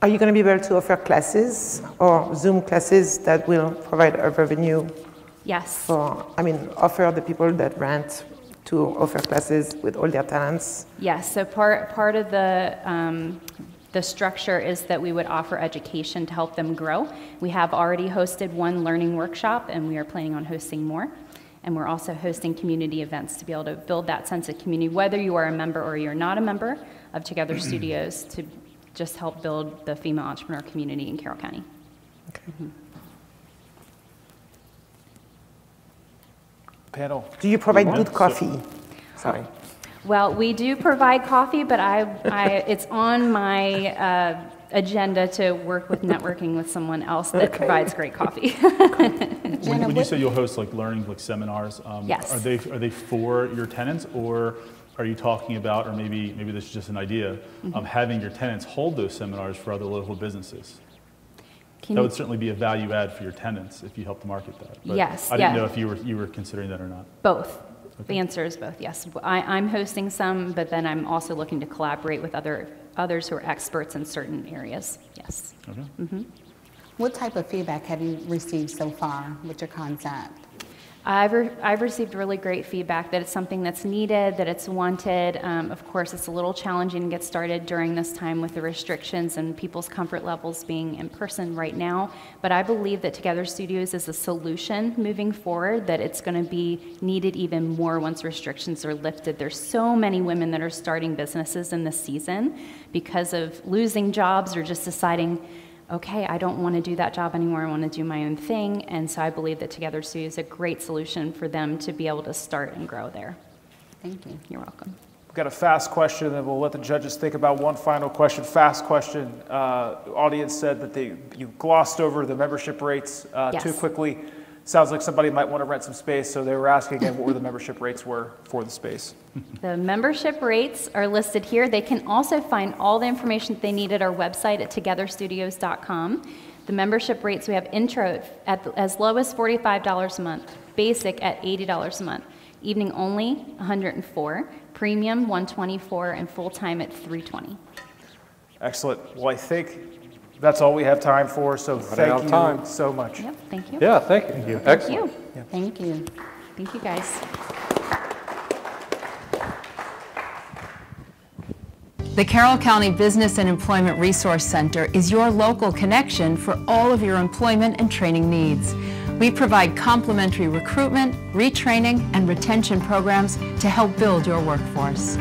Are you going to be able to offer classes or Zoom classes that will provide a revenue? Yes. For, I mean, offer the people that rent to offer classes with all their talents? Yes, so part, part of the, um, the structure is that we would offer education to help them grow. We have already hosted one learning workshop, and we are planning on hosting more. And we're also hosting community events to be able to build that sense of community, whether you are a member or you're not a member of Together Studios, to just help build the female entrepreneur community in Carroll County. Mhm. Panel. Do you provide good coffee? Sorry. Well, we do provide coffee, but I, I, it's on my uh, agenda to work with networking with someone else that Okay. provides great coffee. (laughs) When, when you say you'll host like learning, like seminars, um, Yes. are they are they for your tenants, or are you talking about, or maybe maybe this is just an idea, Mhm. um, having your tenants hold those seminars for other local businesses? Can that would certainly be a value add for your tenants if you help to market that. But Yes, I didn't yeah. know if you were you were considering that or not. both. The answer is both, yes. I, I'm hosting some, but then I'm also looking to collaborate with other, others who are experts in certain areas, yes. Okay. Mhm. What type of feedback have you received so far with your concept? I've, re- I've received really great feedback that it's something that's needed, that it's wanted. Um, of course, it's a little challenging to get started during this time with the restrictions and people's comfort levels being in person right now. But I believe that Together Studios is a solution moving forward, that it's going to be needed even more once restrictions are lifted. There's so many women that are starting businesses in this season because of losing jobs or just deciding, okay, I don't want to do that job anymore. I want to do my own thing. And so I believe that Together Sue is a great solution for them to be able to start and grow there. Thank you. You're welcome. We've got a fast question, and we'll let the judges think about one final question. Fast question. Uh, audience said that they you glossed over the membership rates uh, too quickly. Sounds like somebody might want to rent some space, so they were asking again what were the membership rates were for the space. The membership rates are listed here. They can also find all the information that they need at our website at togetherstudios.com. The membership rates we have intro at as low as $45 a month, basic at $80 a month, evening only 104, premium 124, and full time at 320. Excellent. Well, I think that's all we have time for. So Running thank of you time. so much. Yep, thank you. Yeah, thank you. Thank you. Excellent. Thank you. Thank you. Thank you, guys. The Carroll County Business and Employment Resource Center is your local connection for all of your employment and training needs. We provide complimentary recruitment, retraining, and retention programs to help build your workforce.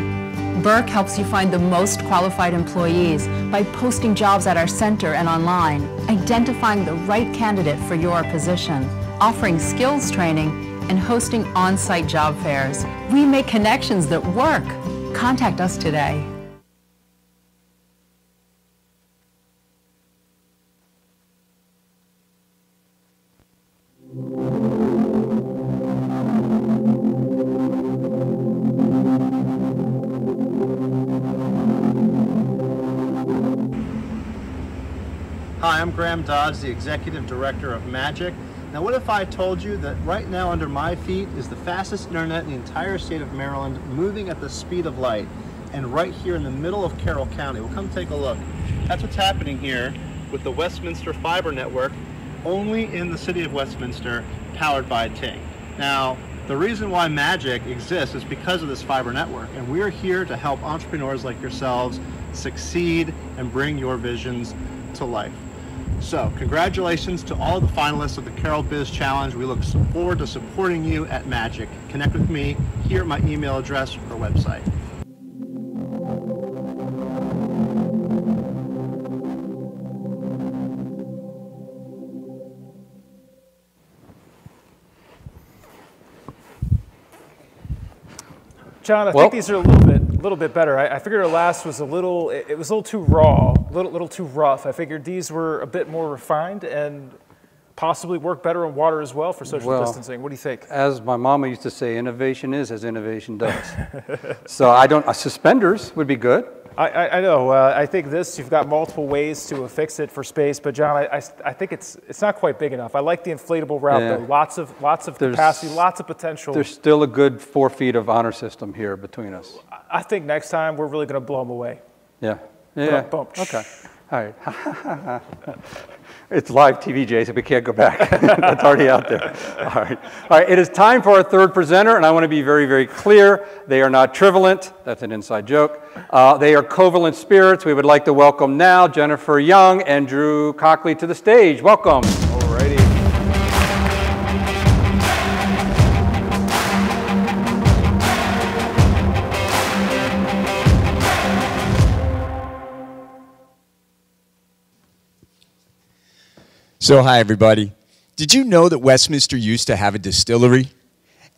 BERC helps you find the most qualified employees by posting jobs at our center and online, identifying the right candidate for your position, offering skills training, and hosting on-site job fairs. We make connections that work. Contact us today. Hi, I'm Graham Dodds, the Executive Director of Magic. Now, what if I told you that right now under my feet is the fastest internet in the entire state of Maryland, moving at the speed of light, and right here in the middle of Carroll County. Well, come take a look. That's what's happening here with the Westminster Fiber Network, only in the city of Westminster, powered by Ting. Now, the reason why Magic exists is because of this fiber network, and we're here to help entrepreneurs like yourselves succeed and bring your visions to life. So, congratulations to all the finalists of the Carroll Biz Challenge. We look forward to supporting you at Magic. Connect with me here at my email address or website. John, I Well- think these are a little bit, a little bit better. I, I figured our last was a little, it, it was a little too raw, a little, little too rough. I figured these were a bit more refined and possibly work better in water as well for social Well, distancing. What do you think? As my mama used to say, innovation is as innovation does. (laughs) so I don't, uh, suspenders would be good. I, I, I know. Uh, I think this, you've got multiple ways to fix it for space, but John, I, I, I think it's, it's not quite big enough. I like the inflatable route Yeah. though. Lots of, lots of There's- capacity, lots of potential. There's still a good four feet of honor system here between us. I think next time we're really going to blow them away. Yeah. Yeah. Bump, bump. Okay. All right. (laughs) it's live TV, Jay, so we can't go back. (laughs) That's already out there. All right. All right. It is time for our third presenter, and I want to be very, very clear. They are not trivalent. That's an inside joke. Uh, they are covalent spirits. We would like to welcome now Jennifer Young and Drew Cockley to the stage. Welcome. So, hi, everybody. Did you know that Westminster used to have a distillery?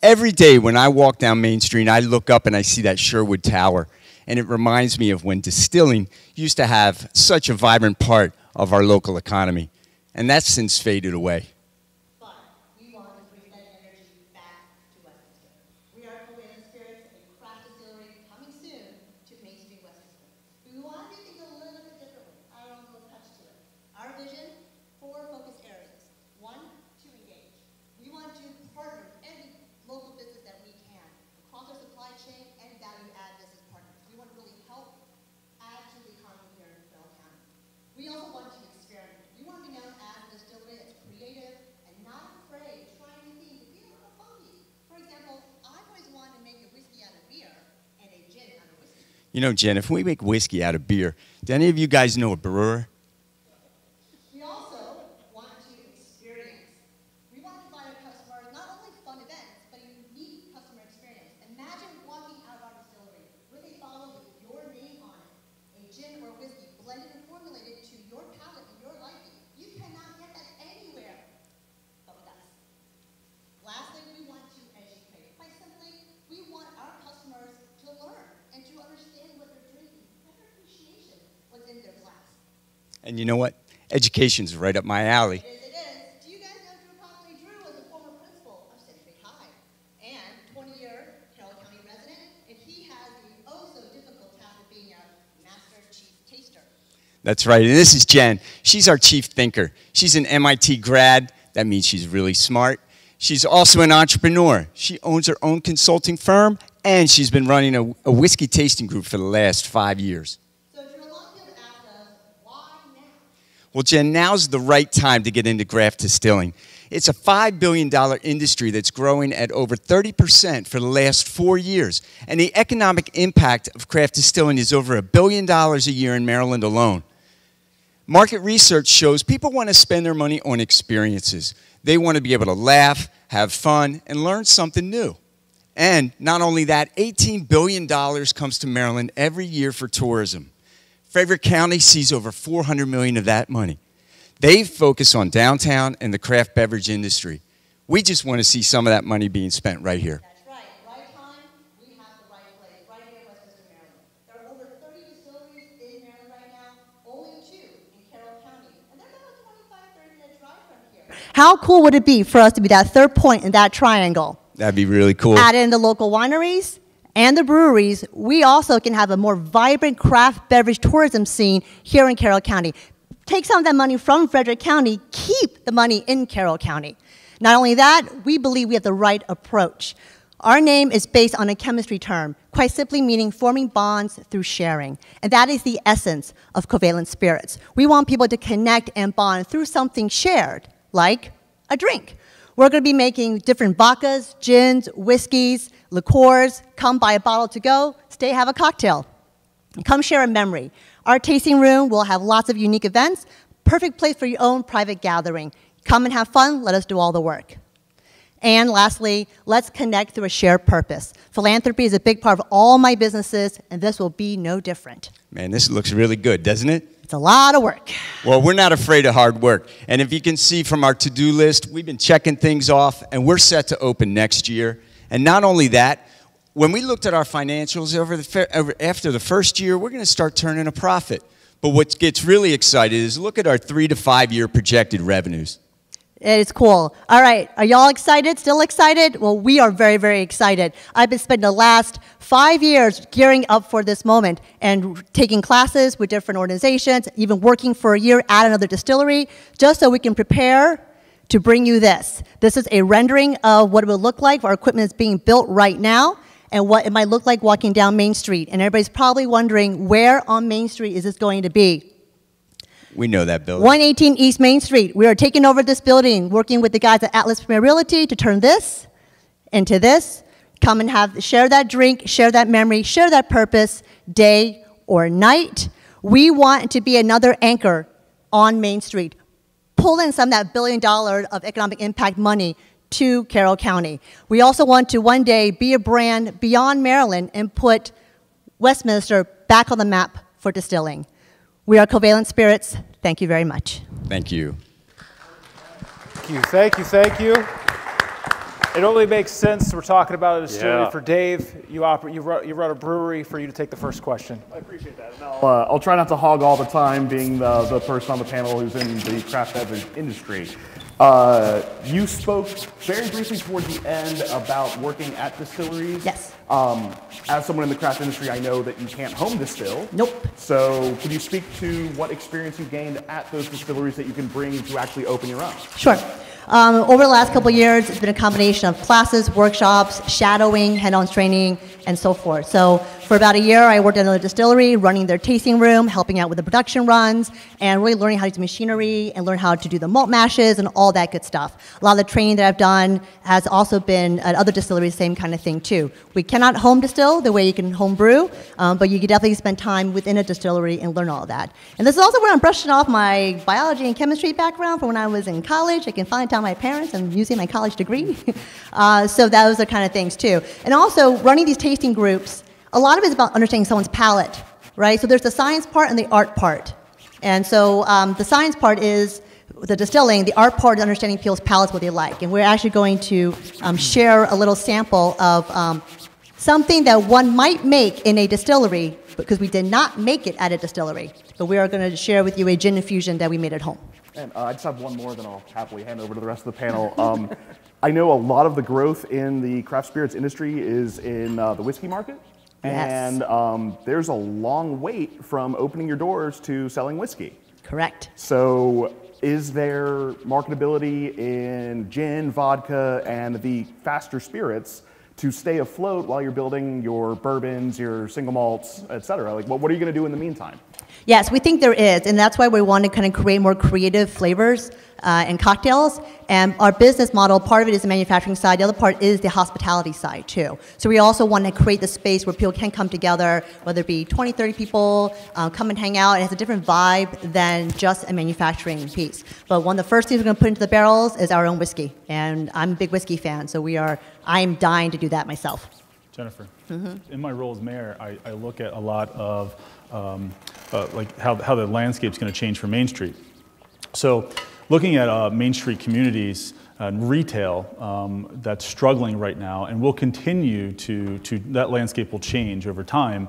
Every day when I walk down Main Street, I look up and I see that Sherwood Tower, and it reminds me of when distilling used to have such a vibrant part of our local economy, and that's since faded away. We are Covalent Spirits, a craft distillery coming soon to Main Street, Westminster. We want to do things a little bit differently, add our own little touch to it. Our vision, four focus areas. One, to engage. We want to partner with every local business that we can across our supply chain and value add business partners. We want to really help add to the economy here in Carroll County. We also want to experiment. We want to be known as a distillery that's creative and not afraid to try new things and be a little funky. For example, I've always wanted to make a whiskey out of beer and a gin out of whiskey. You know, Jen, if we make whiskey out of beer, do any of you guys know a brewer? We also want to experience. We want to provide our customers not only fun events, but a unique customer experience. Imagine walking out of our distillery with a bottle with your name on it, a gin or whiskey blended and formulated to your palate and your liking. You cannot get that anywhere but with us. Lastly, we want to educate. Quite simply, we want our customers to learn and to understand what they're drinking, better appreciation what's in their glass. And you know what? Education's right up my alley. Yes, it is. Do you guys know Drew Cockley? Drew was a former principal of Century High and 20-year Carroll County resident, and he has the oh so difficult task of being a master chief taster. That's right. And this is Jen. She's our chief thinker. She's an MIT grad. That means she's really smart. She's also an entrepreneur. She owns her own consulting firm, and she's been running a, a whiskey tasting group for the last five years. Well, Jen, now's the right time to get into craft distilling. It's a $5 billion industry that's growing at over 30% for the last four years. And the economic impact of craft distilling is over a billion dollars a year in Maryland alone. Market research shows people want to spend their money on experiences. They want to be able to laugh, have fun, and learn something new. And not only that, $18 billion comes to Maryland every year for tourism. Frederick County sees over 400 million of that money. They focus on downtown and the craft beverage industry. We just want to see some of that money being spent right here. That's right. Right time, we have the right place, right here in Westminster, Maryland. There are over 30 distilleries in Maryland right now, only two in Carroll County. And they're about a 25, 30 minute drive from here. How cool would it be for us to be that third point in that triangle? That'd be really cool. Add in the local wineries and the breweries, we also can have a more vibrant craft beverage tourism scene here in Carroll County. Take some of that money from Frederick County, keep the money in Carroll County. Not only that, we believe we have the right approach. Our name is based on a chemistry term, quite simply meaning forming bonds through sharing. And that is the essence of covalent spirits. We want people to connect and bond through something shared, like a drink. We're going to be making different vodkas, gins, whiskeys, liqueurs. Come buy a bottle to go, stay, have a cocktail. Come share a memory. Our tasting room will have lots of unique events, perfect place for your own private gathering. Come and have fun, let us do all the work. And lastly, let's connect through a shared purpose. Philanthropy is a big part of all my businesses, and this will be no different. Man, this looks really good, doesn't it? It's a lot of work. Well, we're not afraid of hard work. And if you can see from our to do list, we've been checking things off, and we're set to open next year. And not only that, when we looked at our financials over the, over, after the first year, we're going to start turning a profit. But what gets really excited is look at our three to five year projected revenues. It is cool. All right, are y'all excited? Still excited? Well, we are very, very excited. I've been spending the last five years gearing up for this moment and taking classes with different organizations, even working for a year at another distillery, just so we can prepare to bring you this. This is a rendering of what it will look like. Our equipment is being built right now and what it might look like walking down Main Street. And everybody's probably wondering where on Main Street is this going to be? We know that building. 118 East Main Street. We are taking over this building, working with the guys at Atlas Premier Realty to turn this into this. Come and have share that drink, share that memory, share that purpose, day or night. We want to be another anchor on Main Street. Pull in some of that billion dollar of economic impact money to Carroll County. We also want to one day be a brand beyond Maryland and put Westminster back on the map for distilling. We are Covalent Spirits. Thank you very much. Thank you. Thank you, thank you, thank you. It only makes sense. We're talking about a distillery Yeah. for Dave. You, oper- you, run, you run a brewery for you to take the first question. I appreciate that. I'll, uh, I'll try not to hog all the time, being the, the person on the panel who's in the craft beverage industry. Uh, you spoke very briefly towards the end about working at distilleries. Yes. Um, as someone in the craft industry, I know that you can't home distill. Nope. So, could you speak to what experience you gained at those distilleries that you can bring to actually open your own? Sure. Um, over the last couple of years, it's been a combination of classes, workshops, shadowing, hand-on training, and so forth. So for about a year, I worked at another distillery, running their tasting room, helping out with the production runs, and really learning how to use machinery and learn how to do the malt mashes and all that good stuff. A lot of the training that I've done has also been at other distilleries, same kind of thing too. We cannot home distill the way you can home brew, um, but you can definitely spend time within a distillery and learn all that. And this is also where I'm brushing off my biology and chemistry background from when I was in college. I can finally tell my parents I'm using my college degree. (laughs) uh, so those are kind of things too. And also running these tasting groups, a lot of it is about understanding someone's palate, right? So there's the science part and the art part. And so um, the science part is the distilling, the art part is understanding people's palates, what they like. And we're actually going to um, share a little sample of um, something that one might make in a distillery because we did not make it at a distillery. But we are going to share with you a gin infusion that we made at home. And uh, I just have one more, then I'll happily hand over to the rest of the panel. Um, (laughs) I know a lot of the growth in the craft spirits industry is in uh, the whiskey market. Yes. And um, there's a long wait from opening your doors to selling whiskey. Correct. So, is there marketability in gin, vodka, and the faster spirits to stay afloat while you're building your bourbons, your single malts, et cetera? Like, what, what are you going to do in the meantime? Yes, we think there is, and that's why we want to kind of create more creative flavors uh, and cocktails. And our business model, part of it is the manufacturing side, the other part is the hospitality side too. So we also want to create the space where people can come together, whether it be 20, 30 people, uh, come and hang out. It has a different vibe than just a manufacturing piece. But one of the first things we're going to put into the barrels is our own whiskey, and I'm a big whiskey fan, so we are. I'm dying to do that myself. Jennifer, Mhm. in my role as mayor, I, I look at a lot of um, uh, like how, how the landscape's going to change for Main Street. So, looking at uh, Main Street communities and retail um, that's struggling right now, and will continue to, to that landscape will change over time.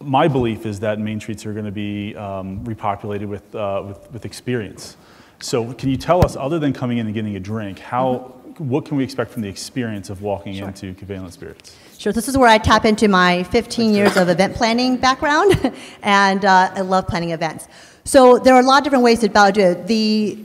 My belief is that Main Streets are going to be um, repopulated with, uh, with, with experience. So, can you tell us, other than coming in and getting a drink, how what can we expect from the experience of walking into Covalent Spirits? Sure, this is where I tap into my 15 years of event planning background, (laughs) and uh, I love planning events. So there are a lot of different ways to about do it. The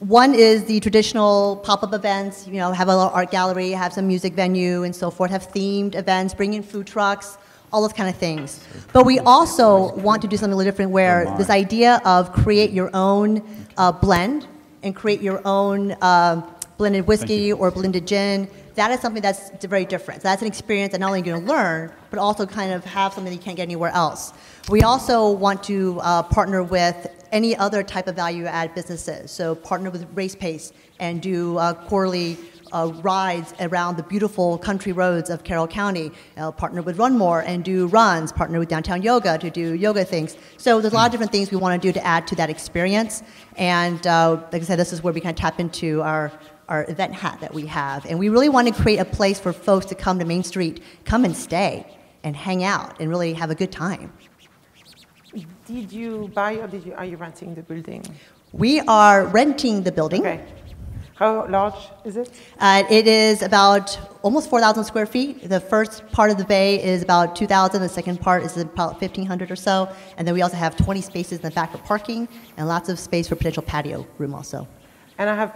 one is the traditional pop-up events. You know, have a little art gallery, have some music venue, and so forth. Have themed events, bring in food trucks, all those kind of things. But we also want to do something a little different, where this idea of create your own uh, blend and create your own uh, blended whiskey or blended gin. That is something that's very different. So that's an experience that not only you're going to learn, but also kind of have something that you can't get anywhere else. We also want to uh, partner with any other type of value-add businesses. So partner with Race Pace and do uh, quarterly uh, rides around the beautiful country roads of Carroll County. Uh, partner with Run More and do runs. Partner with Downtown Yoga to do yoga things. So there's a lot of different things we want to do to add to that experience. And uh, like I said, this is where we kind of tap into our our event hat that we have. And we really want to create a place for folks to come to Main Street, come and stay and hang out and really have a good time. Did you buy or did you, are you renting the building? We are renting the building. Okay. How large is it? Uh, it is about almost 4,000 square feet. The first part of the bay is about 2,000. The second part is about 1,500 or so. And then we also have 20 spaces in the back for parking and lots of space for potential patio room also. And I have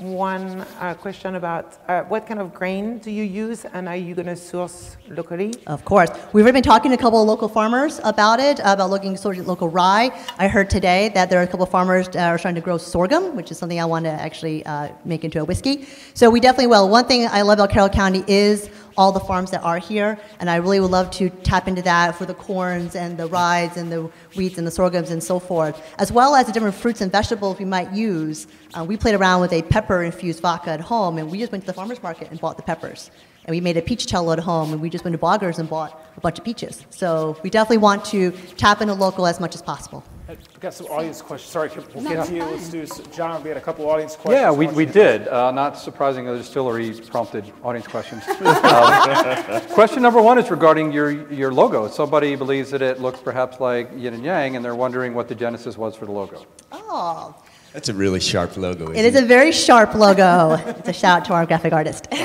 one uh, question about uh, what kind of grain do you use and are you going to source locally? Of course. We've already been talking to a couple of local farmers about it, about looking sort local rye. I heard today that there are a couple of farmers that are trying to grow sorghum, which is something I want to actually uh, make into a whiskey. So we definitely will. One thing I love about Carroll County is all the farms that are here, and I really would love to tap into that for the corns and the ryes and the wheats and the sorghums and so forth, as well as the different fruits and vegetables we might use. Uh, we played around with a pepper-infused vodka at home, and we just went to the farmer's market and bought the peppers. And we made a peach cello at home, and we just went to Baugher's and bought a bunch of peaches. So we definitely want to tap into local as much as possible. We've got some audience questions. Sorry, we'll No, get to you. fine. Let's do, s- John, we had a couple audience questions. Yeah, we, Why don't we you- did. Uh, not surprisingly, the distillery prompted audience questions. (laughs) Um, question number one is regarding your, your logo. Somebody believes that it looks perhaps like yin and yang, and they're wondering what the genesis was for the logo. Oh, That's a really sharp logo. It is a very sharp logo. it's a shout out to our graphic artist. (laughs)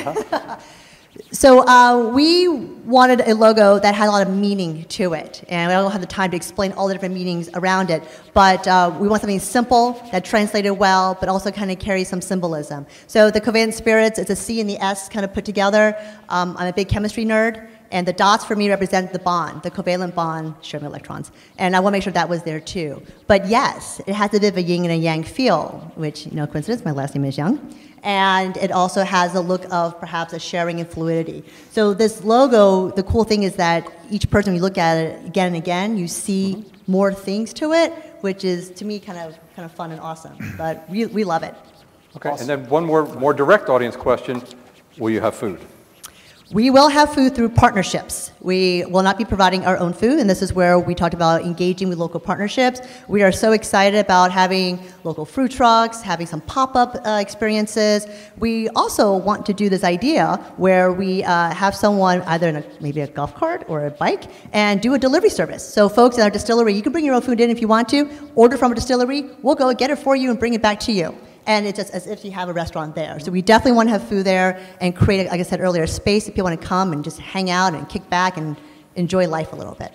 so uh, we wanted a logo that had a lot of meaning to it, and we don't have the time to explain all the different meanings around it. But uh, we want something simple that translated well, but also kind of carries some symbolism. So the covalent spirits, it's a C and the S kind of put together. Um, I'm a big chemistry nerd. And the dots for me represent the bond, the covalent bond, sharing electrons. And I want to make sure that was there too. But yes, it has a bit of a yin and a yang feel, which, no coincidence, my last name is Young. And it also has a look of perhaps a sharing and fluidity. So this logo, the cool thing is that each person, you look at it again and again, you see more things to it, which is to me kind of kind of fun and awesome. But we, we love it. Okay, and then one more, more direct audience question. Will you have food? We will have food through partnerships. We will not be providing our own food, and this is where we talked about engaging with local partnerships. We are so excited about having local food trucks, having some pop up uh, experiences. We also want to do this idea where we uh, have someone either in a, maybe a golf cart or a bike and do a delivery service. So, folks in our distillery, you can bring your own food in if you want to, order from a distillery, we'll go get it for you and bring it back to you and it's just as if you have a restaurant there. So we definitely want to have food there and create, like I said earlier, a space that people want to come and just hang out and kick back and enjoy life a little bit.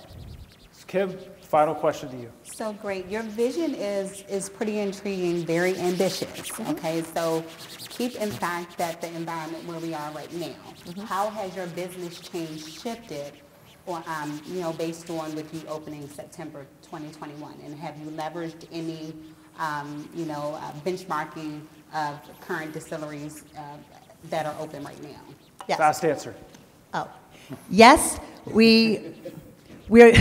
Kim, final question to you. So great. Your vision is is pretty intriguing, very ambitious. Okay, so keep in fact that the environment where we are right now. How has your business change shifted or, um, you know, based on with you opening September 2021? And have you leveraged any, um, you know, uh, benchmarking of current distilleries uh, that are open right now? Yes. Fast answer. Oh, yes, we, we're, (laughs)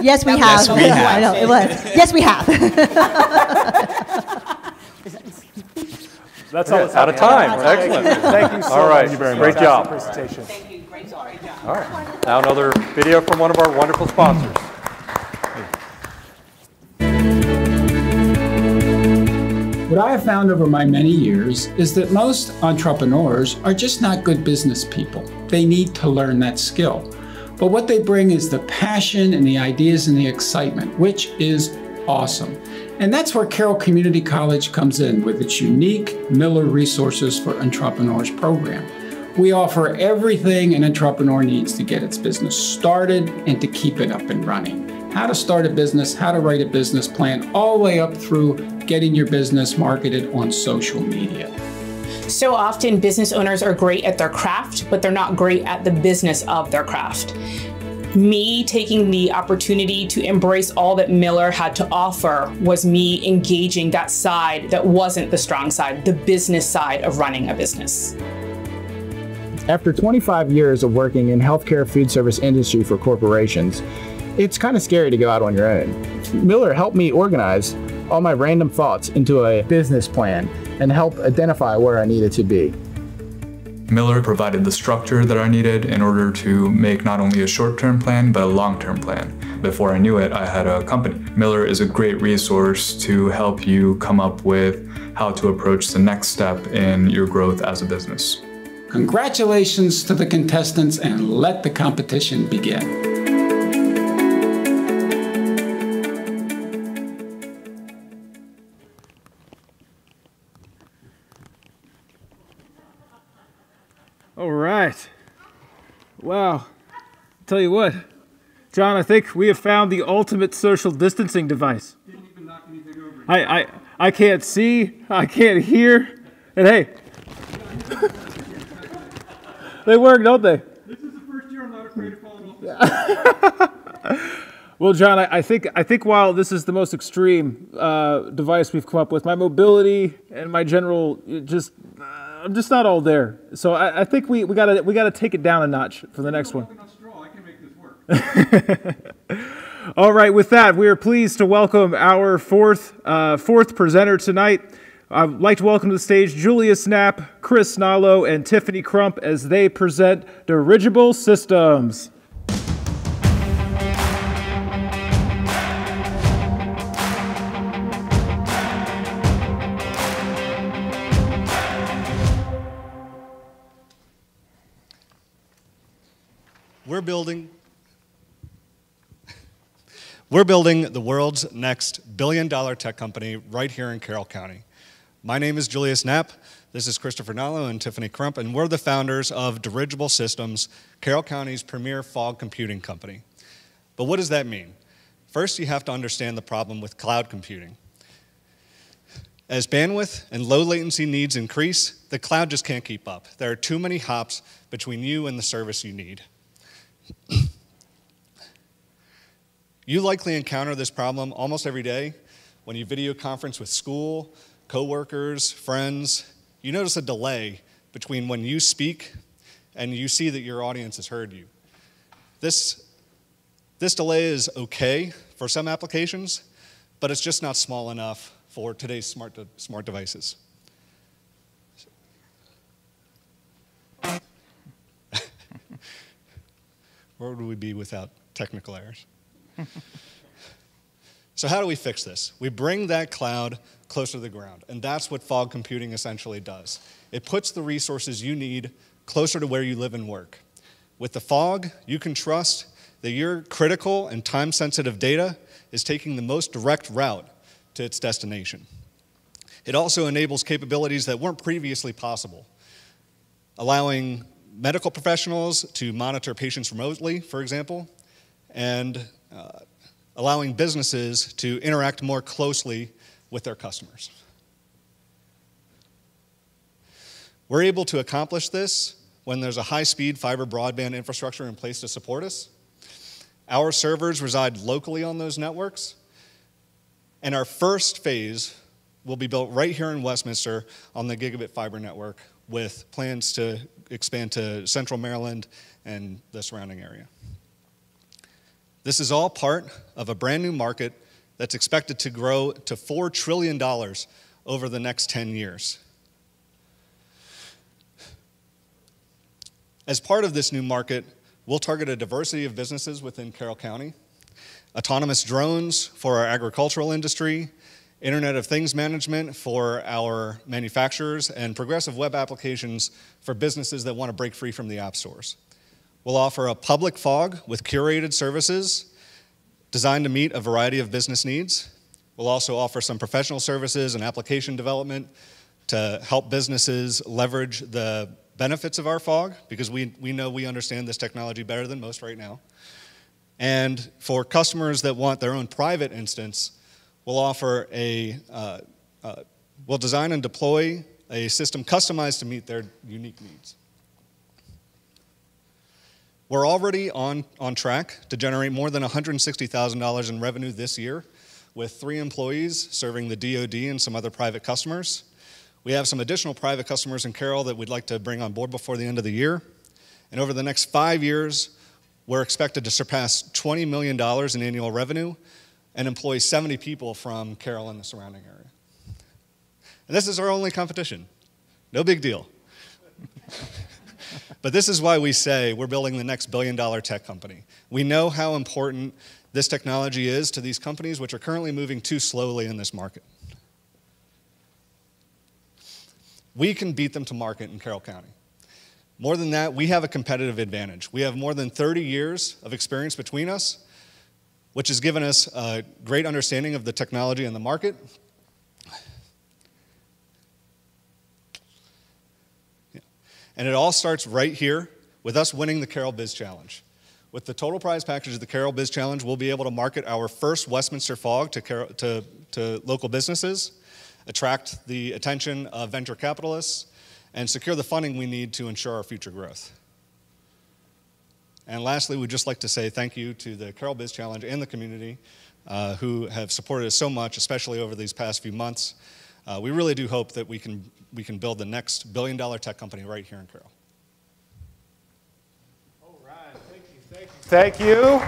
yes, we have. Yes, we have. I know, it was. Yes, we have. That's all. Okay, out of time. Excellent. Thank you so All right. much. Great Fantastic job. Presentation. Thank you. Great job. All right. Now another video from one of our wonderful sponsors. What I have found over my many years is that most entrepreneurs are just not good business people. They need to learn that skill. But what they bring is the passion and the ideas and the excitement, which is awesome. And that's where Carroll Community College comes in with its unique Miller Resources for Entrepreneurs program. We offer everything an entrepreneur needs to get its business started and to keep it up and running. How to start a business, how to write a business plan, all the way up through getting your business marketed on social media. So often, business owners are great at their craft, but they're not great at the business of their craft. Me taking the opportunity to embrace all that Miller had to offer was me engaging that side that wasn't the strong side, the business side of running a business. After 25 years of working in healthcare food service industry for corporations, it's kind of scary to go out on your own. Miller helped me organize all my random thoughts into a business plan and help identify where I needed to be. Miller provided the structure that I needed in order to make not only a short term plan, but a long term plan. Before I knew it, I had a company. Miller is a great resource to help you come up with how to approach the next step in your growth as a business. Congratulations to the contestants and let the competition begin. Wow. Tell you what, John, I think we have found the ultimate social distancing device. I, I, I can't see, I can't hear, and hey, (laughs) they work, don't they? This is the first year I'm not afraid to fall off (laughs) Well, John, I, I think I think while this is the most extreme uh, device we've come up with, my mobility and my general just uh, I'm just not all there. So I, I think we, we gotta we gotta take it down a notch for the next one. (laughs) All right, with that, we are pleased to welcome our fourth uh, fourth presenter tonight. I'd like to welcome to the stage Julius Knapp, Chris Nallo, and Tiffany Crump as they present Dirigible Systems. We're building we're building the world's next billion dollar tech company right here in Carroll County. My name is Julius Knapp. This is Christopher Nallo and Tiffany Crump, and we're the founders of Dirigible Systems, Carroll County's premier fog computing company. But what does that mean? First, you have to understand the problem with cloud computing. As bandwidth and low latency needs increase, the cloud just can't keep up. There are too many hops between you and the service you need. (coughs) you likely encounter this problem almost every day when you video conference with school, coworkers, friends. You notice a delay between when you speak and you see that your audience has heard you. This, this delay is okay for some applications, but it's just not small enough for today's smart, de smart devices. Where would we be without technical errors? (laughs) so, how do we fix this? We bring that cloud closer to the ground, and that's what fog computing essentially does. It puts the resources you need closer to where you live and work. With the fog, you can trust that your critical and time sensitive data is taking the most direct route to its destination. It also enables capabilities that weren't previously possible, allowing medical professionals to monitor patients remotely, for example, and uh, allowing businesses to interact more closely with their customers. We're able to accomplish this when there's a high-speed fiber broadband infrastructure in place to support us. Our servers reside locally on those networks, and our first phase will be built right here in Westminster on the gigabit fiber network with plans to expand to central Maryland and the surrounding area. This is all part of a brand new market that's expected to grow to $4 trillion over the next 10 years. As part of this new market, we'll target a diversity of businesses within Carroll County, autonomous drones for our agricultural industry, Internet of Things management for our manufacturers, and progressive web applications for businesses that want to break free from the app stores. We'll offer a public fog with curated services designed to meet a variety of business needs. We'll also offer some professional services and application development to help businesses leverage the benefits of our fog because we, we know we understand this technology better than most right now. And for customers that want their own private instance, we'll offer a, uh, uh, we'll design and deploy a system customized to meet their unique needs. We're already on, on track to generate more than $160,000 in revenue this year with three employees serving the DoD and some other private customers. We have some additional private customers in Carroll that we'd like to bring on board before the end of the year. And over the next five years, we're expected to surpass $20 million in annual revenue and employ 70 people from Carroll and the surrounding area. And this is our only competition. No big deal. (laughs) but this is why we say we're building the next billion dollar tech company. We know how important this technology is to these companies, which are currently moving too slowly in this market. We can beat them to market in Carroll County. More than that, we have a competitive advantage. We have more than 30 years of experience between us, which has given us a great understanding of the technology and the market. And it all starts right here with us winning the Carroll Biz Challenge. With the total prize package of the Carroll Biz Challenge, we'll be able to market our first Westminster Fog to, to, to local businesses, attract the attention of venture capitalists, and secure the funding we need to ensure our future growth. And lastly, we'd just like to say thank you to the Carroll Biz Challenge and the community uh, who have supported us so much, especially over these past few months. Uh, we really do hope that we can, we can build the next billion dollar tech company right here in Carroll. All right, thank you, thank you. Thank you.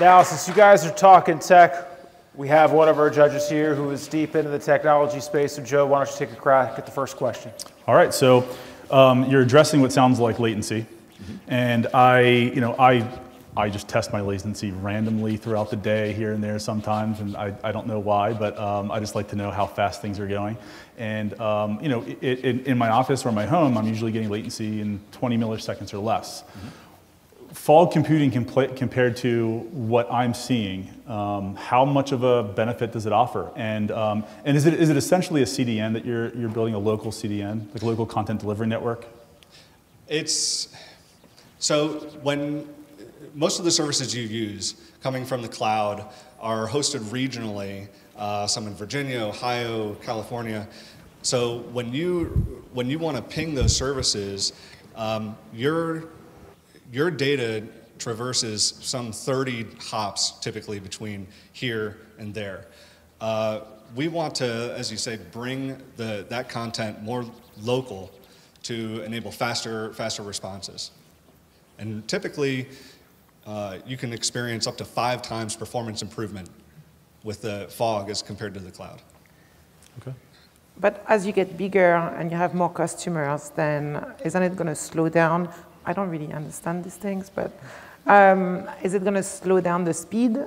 Now, since you guys are talking tech, we have one of our judges here who is deep into the technology space. So, Joe, why don't you take a crack at the first question? All right. So, um, you're addressing what sounds like latency, mm-hmm. and I, you know, I, I just test my latency randomly throughout the day, here and there, sometimes, and I, I don't know why, but um, I just like to know how fast things are going. And um, you know, it, it, in my office or my home, I'm usually getting latency in 20 milliseconds or less. Mm-hmm. Fog computing compared to what I'm seeing, um, how much of a benefit does it offer? And, um, and is, it, is it essentially a CDN that you're, you're building a local CDN, like a local content delivery network? It's so when most of the services you use coming from the cloud are hosted regionally, uh, some in Virginia, Ohio, California. So when you when you want to ping those services, um, your your data traverses some 30 hops typically between here and there. Uh, we want to, as you say, bring the, that content more local to enable faster, faster responses. And typically, uh, you can experience up to five times performance improvement with the fog as compared to the cloud. Okay. But as you get bigger and you have more customers, then isn't it going to slow down? I don't really understand these things, but um, is it going to slow down the speed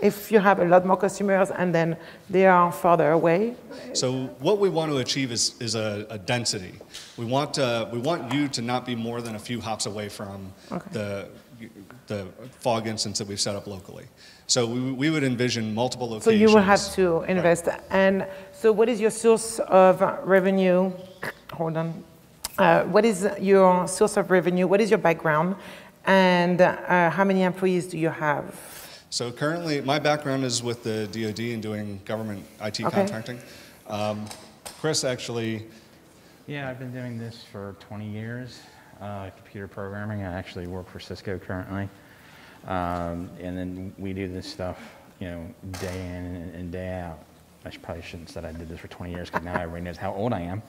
if you have a lot more customers and then they are farther away? So what we want to achieve is, is a, a density. We want, to, we want you to not be more than a few hops away from okay. the, the fog instance that we've set up locally. So we, we would envision multiple locations. So you will have to invest. Right. And so what is your source of revenue? Hold on. Uh, what is your source of revenue? What is your background? And uh, how many employees do you have? So currently, my background is with the DoD and doing government IT okay. contracting. Um, Chris actually Yeah, I've been doing this for 20 years, uh, computer programming. I actually work for Cisco currently. Um, and then we do this stuff, you know, day in and, and day out. I probably shouldn't have said I did this for 20 years because now everybody knows how old I am.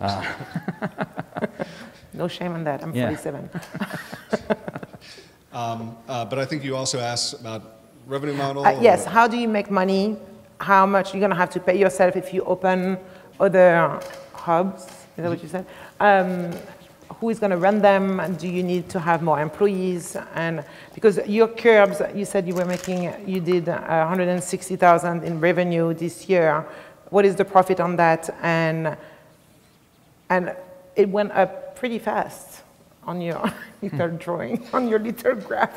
Uh, (laughs) No shame on that. I'm Yeah. 47. (laughs) Um, uh, but I think you also asked about revenue model. Uh, yes, or- how do you make money? How much you're gonna have to pay yourself if you open other hubs? Is that what you said? Um, who is gonna run them? Do you need to have more employees? And because your curbs, you said you were making, you did uh, 160,000 in revenue this year. What is the profit on that? And and it went up pretty fast on your (laughs) little drawing, on your little graph.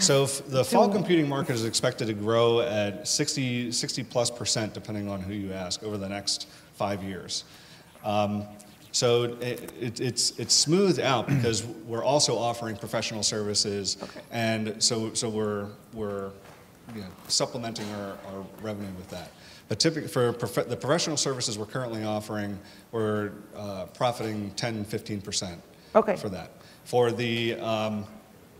So f- the fog computing market is expected to grow at 60, 60 plus percent, depending on who you ask, over the next five years. Um, so it, it, it's, it's smoothed out (clears throat) because we're also offering professional services, and so, so we're, we're you know, supplementing our, our revenue with that. But typically, for prof- the professional services we're currently offering, we're uh, profiting 10, 15% Okay. for that. For the um,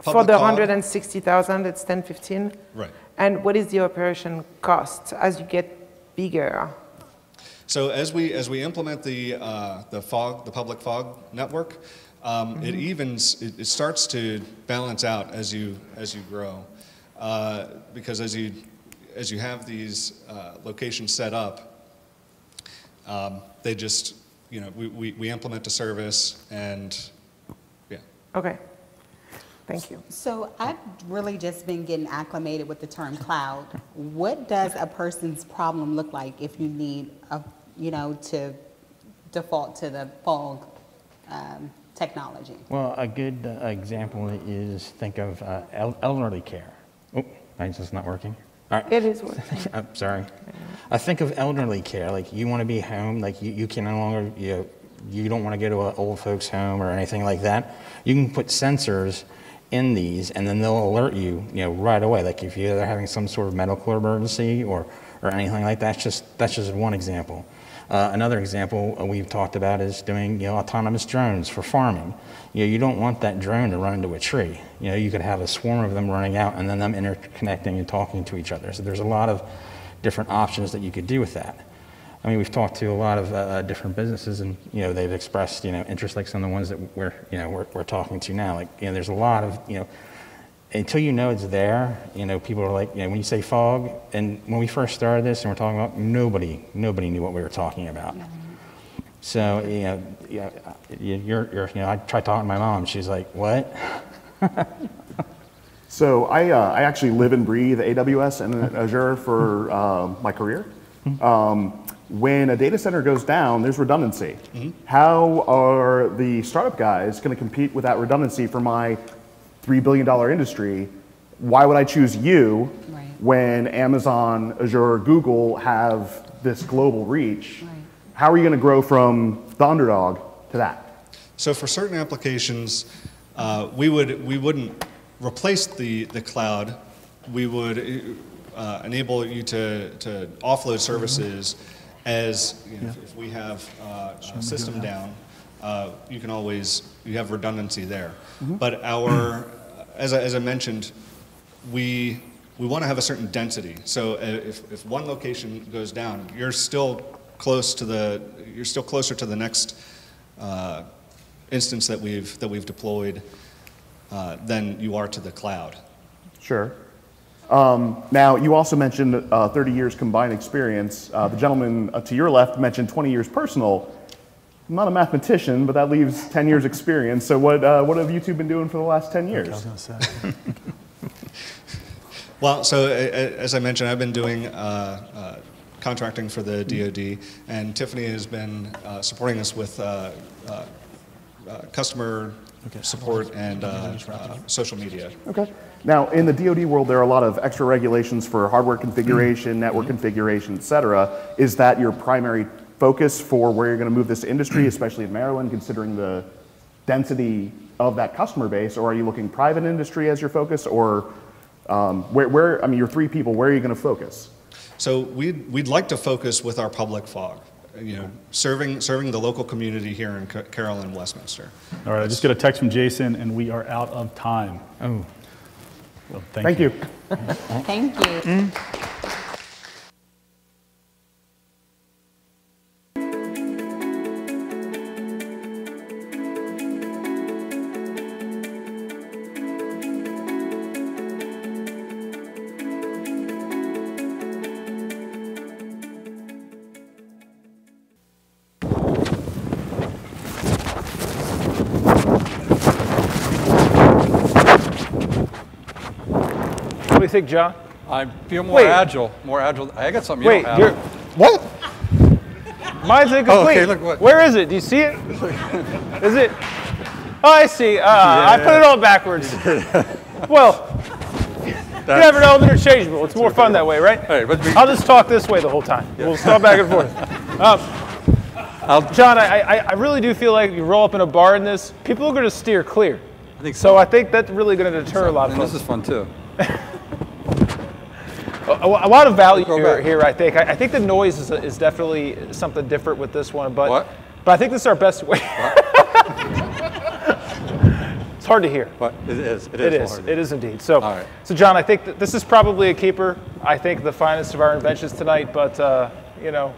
For the 160,000, it's 10, 15? Right. And what is the operation cost as you get bigger? So as we as we implement the uh, the fog the public fog network, um, it Mhm. evens it, it starts to balance out as you as you grow, uh, because as you as you have these uh, locations set up, um, they just you know we, we, we implement a service and yeah. Okay, thank you. So I've really just been getting acclimated with the term cloud. What does a person's problem look like if you need a, you know, to default to the fog um, technology? well, a good uh, example is think of uh, el- elderly care. Oh, mine's just not working. Right. It is working. (laughs) I'm sorry. I think of elderly care, like you want to be home, like you, you can no longer, you know, you don't want to go to an old folks home or anything like that. You can put sensors in these and then they'll alert you, you know, right away. Like if you're having some sort of medical emergency or, or anything like that, that's just, that's just one example. Uh, another example uh, we've talked about is doing, you know, autonomous drones for farming. You know, you don't want that drone to run into a tree. You know, you could have a swarm of them running out and then them interconnecting and talking to each other. So there's a lot of different options that you could do with that. I mean, we've talked to a lot of uh, different businesses, and you know, they've expressed you know interest, like some of the ones that we're you know we're, we're talking to now. Like you know, there's a lot of you know, until you know it's there. You know, people are like, you know, when you say fog, and when we first started this, and we're talking about nobody, nobody knew what we were talking about. So you know, you- you're, you're, you know, I tried talking to my mom. She's like, what? (laughs) So I, uh, I actually live and breathe AWS and Azure for um, my career. Um, when a data center goes down, there's redundancy. How are the startup guys going to compete with that redundancy for my $3 billion industry? Why would I choose you when Amazon, Azure, Google have this global reach? How are you going to grow from the underdog to that? So for certain applications, uh, we would we wouldn't replace the the cloud. We would uh, enable you to to offload services as you know, if, if we have uh, a system down. Uh, you can always you have redundancy there. Mhm. But our as I, as I mentioned, we we want to have a certain density. So uh, if, if one location goes down, you're still close to the you're still closer to the next uh, instance that we've that we've deployed uh, than you are to the cloud. Sure. Um, now, you also mentioned uh, 30 years combined experience. Uh, the gentleman uh, to your left mentioned 20 years personal. I'm not a mathematician, but that leaves 10 years experience. So, what, uh, what have you two been doing for the last 10 years? (laughs) Well, so a- a- as I mentioned, I've been doing uh, uh, contracting for the DoD, and Tiffany has been uh, supporting us with uh, uh, uh, customer support and uh, uh, social media. Okay. Now, in the DoD world, there are a lot of extra regulations for hardware configuration, network configuration, et cetera. Is that your primary focus for where you're going to move this industry, (clears throat) especially in Maryland, considering the density of that customer base? Or are you looking private industry as your focus? Or um, where, where, I mean, you're three people, where are you going to focus? So we'd, we'd like to focus with our public fog. you know, serving, serving the local community here in Ca- Carroll and Westminster. All right, I just got a text from Jason, and we are out of time. Oh. Well, thank, Thank you. you. (laughs) Thank you. Mm. Think, John? I feel more Wait. agile, more agile. I got something you Wait, don't have. what? Mine's incomplete. Oh, okay, look what- Where is it? Do you see it? Is it? Oh, I see. Uh, I put it all backwards. well, you never know. I'm interchangeable. It's more fun that way, right? Hey, but we- I'll just talk this way the whole time. We'll talk back and forth. (laughs) Um, John, I, I, I really do feel like you roll up in a bar in this, people are going to steer clear. I think so. I think that's really going to deter a lot of folks. this is fun too. (laughs) A, a lot of value here, here, I think. I, I think the noise is, is definitely something different with this one, but What? but I think this is our best way. (laughs) it's hard to hear. But it is. It It is. is. hard. It is indeed. So, so John, I think that this is probably a keeper. I think the finest of our inventions tonight, but uh, you know,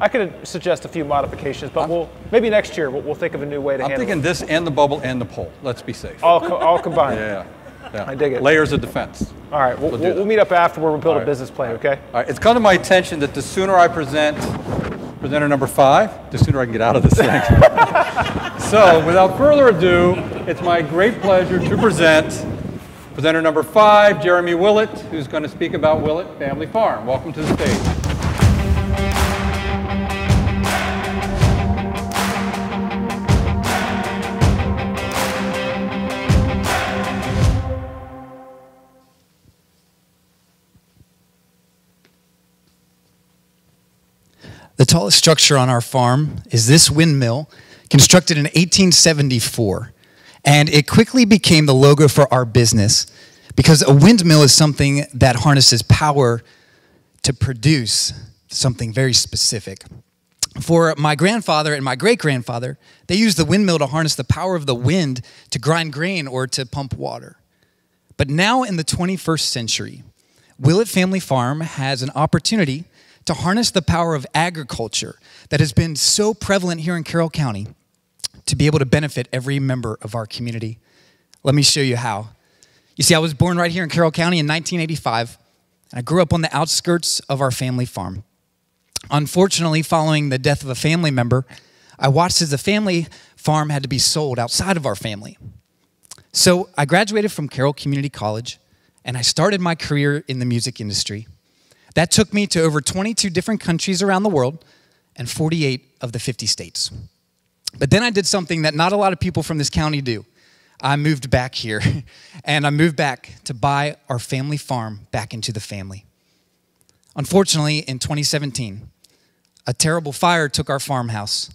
I could suggest a few modifications, but we'll maybe next year we'll, we'll think of a new way to I'm handle thinking it. this and the bubble and the pole. Let's be safe. All, co- all combined. (laughs) Yeah. Yeah. I dig it. Layers of defense. All right, we'll, We'll we'll, meet up afterward. We'll build All a business plan. Okay. All right, it's come to my attention that the sooner I present presenter number five, the sooner I can get out of this thing. (laughs) so, without further ado, it's my great pleasure to present presenter number five, Jeremy Willett, who's going to speak about Willett Family Farm. Welcome to the stage. The tallest structure on our farm is this windmill, constructed in 1874. And it quickly became the logo for our business because a windmill is something that harnesses power to produce something very specific. For my grandfather and my great grandfather, they used the windmill to harness the power of the wind to grind grain or to pump water. But now in the 21st century, Willett Family Farm has an opportunity to harness the power of agriculture that has been so prevalent here in Carroll County to be able to benefit every member of our community. Let me show you how. You see, I was born right here in Carroll County in 1985, and I grew up on the outskirts of our family farm. Unfortunately, following the death of a family member, I watched as the family farm had to be sold outside of our family. So I graduated from Carroll Community College and I started my career in the music industry. That took me to over 22 different countries around the world and 48 of the 50 states. But then I did something that not a lot of people from this county do. I moved back here (laughs) and I moved back to buy our family farm back into the family. Unfortunately, in 2017, a terrible fire took our farmhouse,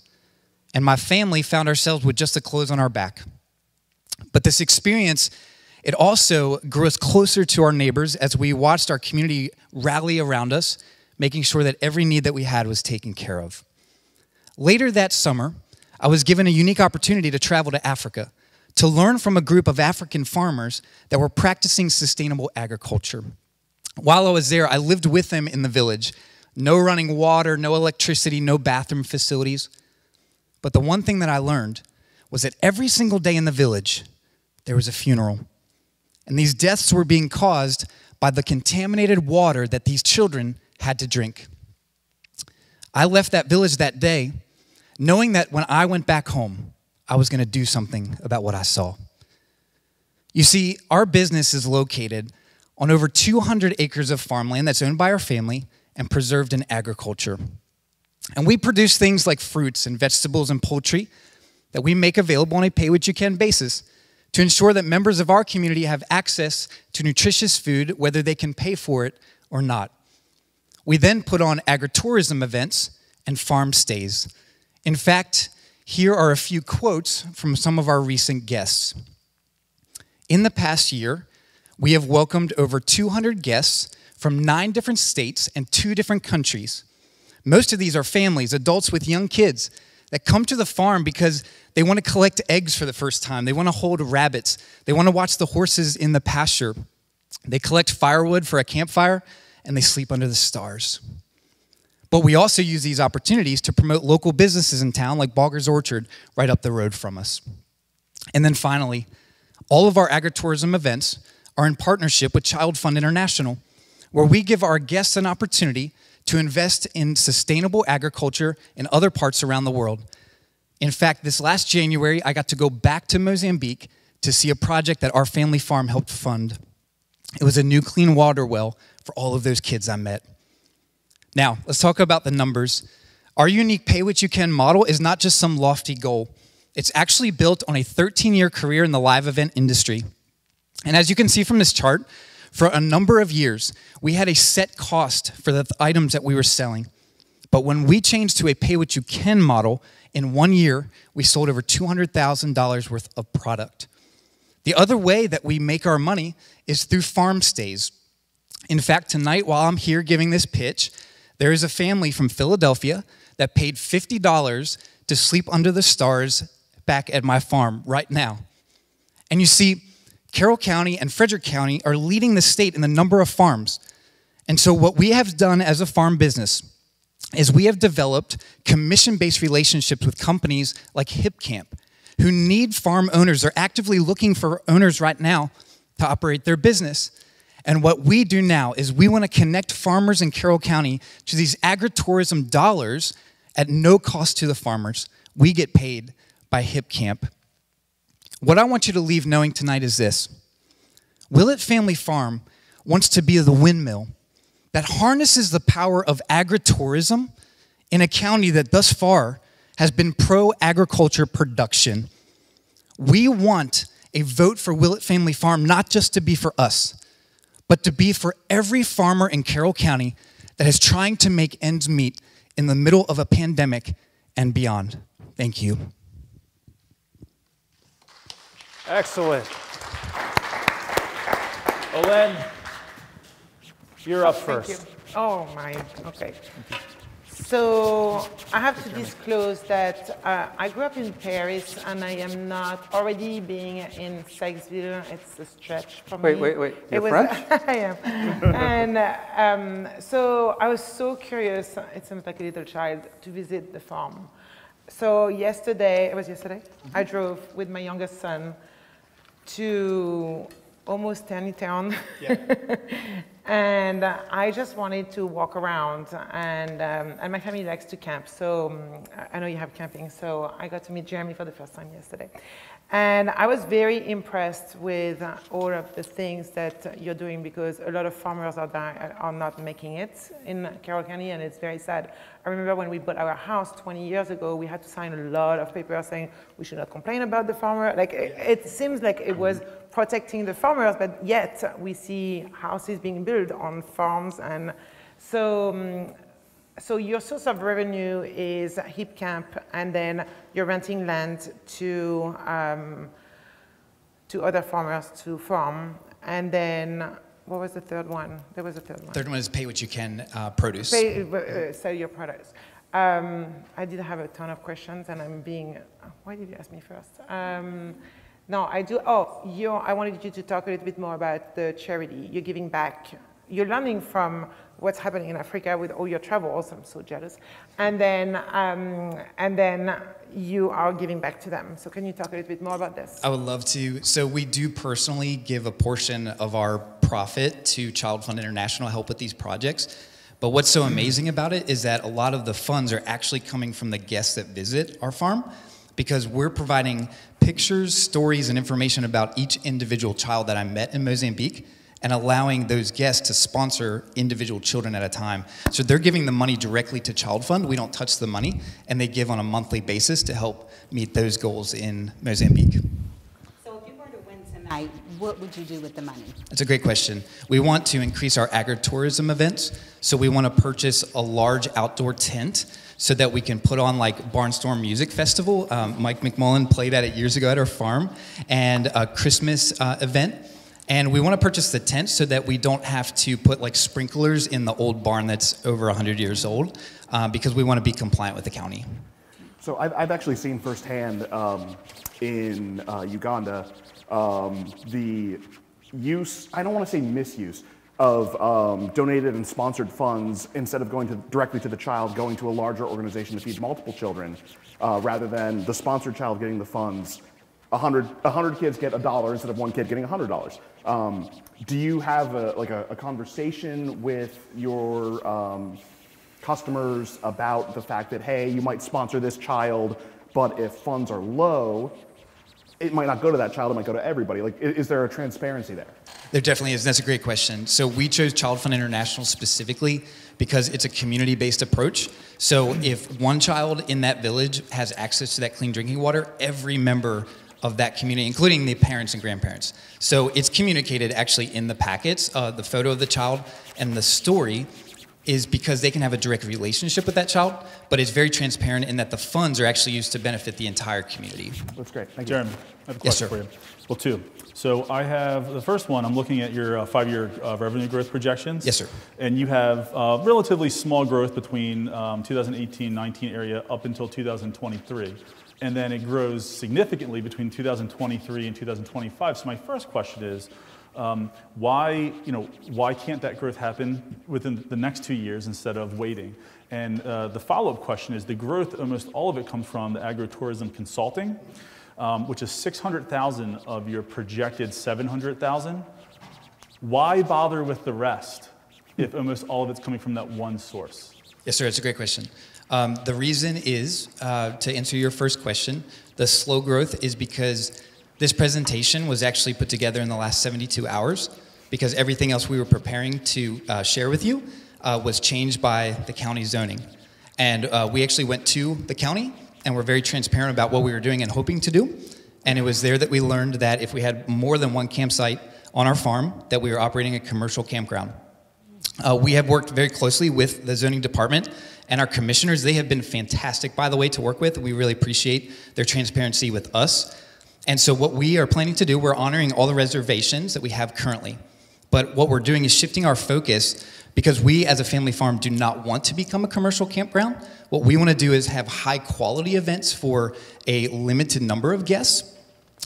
and my family found ourselves with just the clothes on our back. But this experience, it also grew us closer to our neighbors as we watched our community rally around us, making sure that every need that we had was taken care of. Later that summer, I was given a unique opportunity to travel to Africa to learn from a group of African farmers that were practicing sustainable agriculture. While I was there, I lived with them in the village. No running water, no electricity, no bathroom facilities. But the one thing that I learned was that every single day in the village, there was a funeral. And these deaths were being caused by the contaminated water that these children had to drink. I left that village that day knowing that when I went back home, I was going to do something about what I saw. You see, our business is located on over 200 acres of farmland that's owned by our family and preserved in agriculture. And we produce things like fruits and vegetables and poultry that we make available on a pay what you can basis to ensure that members of our community have access to nutritious food, whether they can pay for it or not. We then put on agritourism events and farm stays. In fact, here are a few quotes from some of our recent guests. In the past year, we have welcomed over 200 guests from nine different states and two different countries. Most of these are families, adults with young kids that come to the farm because they want to collect eggs for the first time. They want to hold rabbits. They want to watch the horses in the pasture. They collect firewood for a campfire and they sleep under the stars. But we also use these opportunities to promote local businesses in town, like Baugher's Orchard, right up the road from us. And then finally, all of our agritourism events are in partnership with Child Fund International, where we give our guests an opportunity to invest in sustainable agriculture in other parts around the world. In fact, this last January, I got to go back to Mozambique to see a project that our family farm helped fund. It was a new clean water well for all of those kids I met. Now, let's talk about the numbers. Our unique pay what you can model is not just some lofty goal. It's actually built on a 13 year career in the live event industry. And as you can see from this chart, for a number of years, we had a set cost for the items that we were selling. But when we changed to a pay what you can model, in one year, we sold over $200,000 worth of product. The other way that we make our money is through farm stays. In fact, tonight, while I'm here giving this pitch, there is a family from Philadelphia that paid $50 to sleep under the stars back at my farm right now. And you see, Carroll County and Frederick County are leading the state in the number of farms. And so, what we have done as a farm business is we have developed commission based relationships with companies like HipCamp who need farm owners. They're actively looking for owners right now to operate their business. And what we do now is we want to connect farmers in Carroll County to these agritourism dollars at no cost to the farmers. We get paid by HipCamp. What I want you to leave knowing tonight is this Willett Family Farm wants to be the windmill that harnesses the power of agritourism in a county that thus far has been pro agriculture production. We want a vote for Willett Family Farm not just to be for us, but to be for every farmer in Carroll County that is trying to make ends meet in the middle of a pandemic and beyond. Thank you. Excellent. Olen, you're up first. Thank you. first. Oh my, okay. So I have to disclose that uh, I grew up in Paris and I am not already being in Sykesville. It's a stretch for Wait, me. wait, wait. It You're was- French? (laughs) I am. and uh, um, so I was so curious, it seems like a little child, to visit the farm. So yesterday, it was yesterday, I drove with my youngest son to almost Taneytown. (laughs) and uh, I just wanted to walk around, and, um, and my family likes to camp. So um, I know you have camping, so I got to meet Jeremy for the first time yesterday. And I was very impressed with all of the things that you're doing because a lot of farmers are, are not making it in Carroll County, and it's very sad. I remember when we bought our house 20 years ago, we had to sign a lot of papers saying we should not complain about the farmer. Like it, it seems like it was protecting the farmers, but yet we see houses being built on farms, and so. um, so your source of revenue is Hip Camp, and then you're renting land to um, to other farmers to farm, and then what was the third one? There was a third one. Third one is pay what you can uh, produce. Pay, uh, uh, sell your products. Um, I did have a ton of questions, and I'm being. Why did you ask me first? Um, no, I do. Oh, you. I wanted you to talk a little bit more about the charity. You're giving back. You're learning from what's happening in Africa with all your travels. I'm so jealous. And then, um, and then you are giving back to them. So can you talk a little bit more about this? I would love to. So we do personally give a portion of our profit to Child Fund International help with these projects. But what's so amazing about it is that a lot of the funds are actually coming from the guests that visit our farm because we're providing pictures, stories, and information about each individual child that I met in Mozambique and allowing those guests to sponsor individual children at a time. So they're giving the money directly to Child Fund. We don't touch the money, and they give on a monthly basis to help meet those goals in Mozambique. So if you were to win tonight, what would you do with the money? That's a great question. We want to increase our agritourism events, so we want to purchase a large outdoor tent so that we can put on like Barnstorm Music Festival. Um, Mike McMullen played at it years ago at our farm, and a Christmas uh, event. And we want to purchase the tent so that we don't have to put like sprinklers in the old barn that's over 100 years old. um, because we want to be compliant with the county. So I've, I've actually seen firsthand um, in uh, Uganda um, the use, I don't want to say misuse, of um, donated and sponsored funds instead of going to, directly to the child, going to a larger organization to feed multiple children, uh, rather than the sponsored child getting the funds. 100, 100 kids get a dollar instead of one kid getting $100. Um, do you have a, like a, a conversation with your um, customers about the fact that, hey, you might sponsor this child, but if funds are low, it might not go to that child, it might go to everybody. Like, is there a transparency there? There definitely is. That's a great question. So we chose Child Fund International specifically because it's a community-based approach. So if one child in that village has access to that clean drinking water, every member of that community, including the parents and grandparents. So it's communicated actually in the packets, uh, the photo of the child and the story is because they can have a direct relationship with that child, but it's very transparent in that the funds are actually used to benefit the entire community. That's great. Thank Jeremy, I have a Yes, question sir. for you. Well, two. So I have the first one. I'm looking at your uh, five-year uh, revenue growth projections. Yes, sir. And you have uh, relatively small growth between um, 2018-19 area up until 2023, and then it grows significantly between 2023 and 2025. So my first question is. Um, why, you know, why can't that growth happen within the next two years instead of waiting? And uh, the follow-up question is the growth, almost all of it comes from the agritourism consulting, um, which is 600,000 of your projected 700,000. Why bother with the rest if almost all of it's coming from that one source? Yes, sir. It's a great question. Um, the reason is, uh, to answer your first question, the slow growth is because this presentation was actually put together in the last 72 hours because everything else we were preparing to uh, share with you uh, was changed by the county zoning. And uh, we actually went to the county and were very transparent about what we were doing and hoping to do. And it was there that we learned that if we had more than one campsite on our farm, that we were operating a commercial campground. Uh, we have worked very closely with the zoning department and our commissioners. They have been fantastic, by the way, to work with. We really appreciate their transparency with us. And so, what we are planning to do, we're honoring all the reservations that we have currently. But what we're doing is shifting our focus because we, as a family farm, do not want to become a commercial campground. What we want to do is have high quality events for a limited number of guests.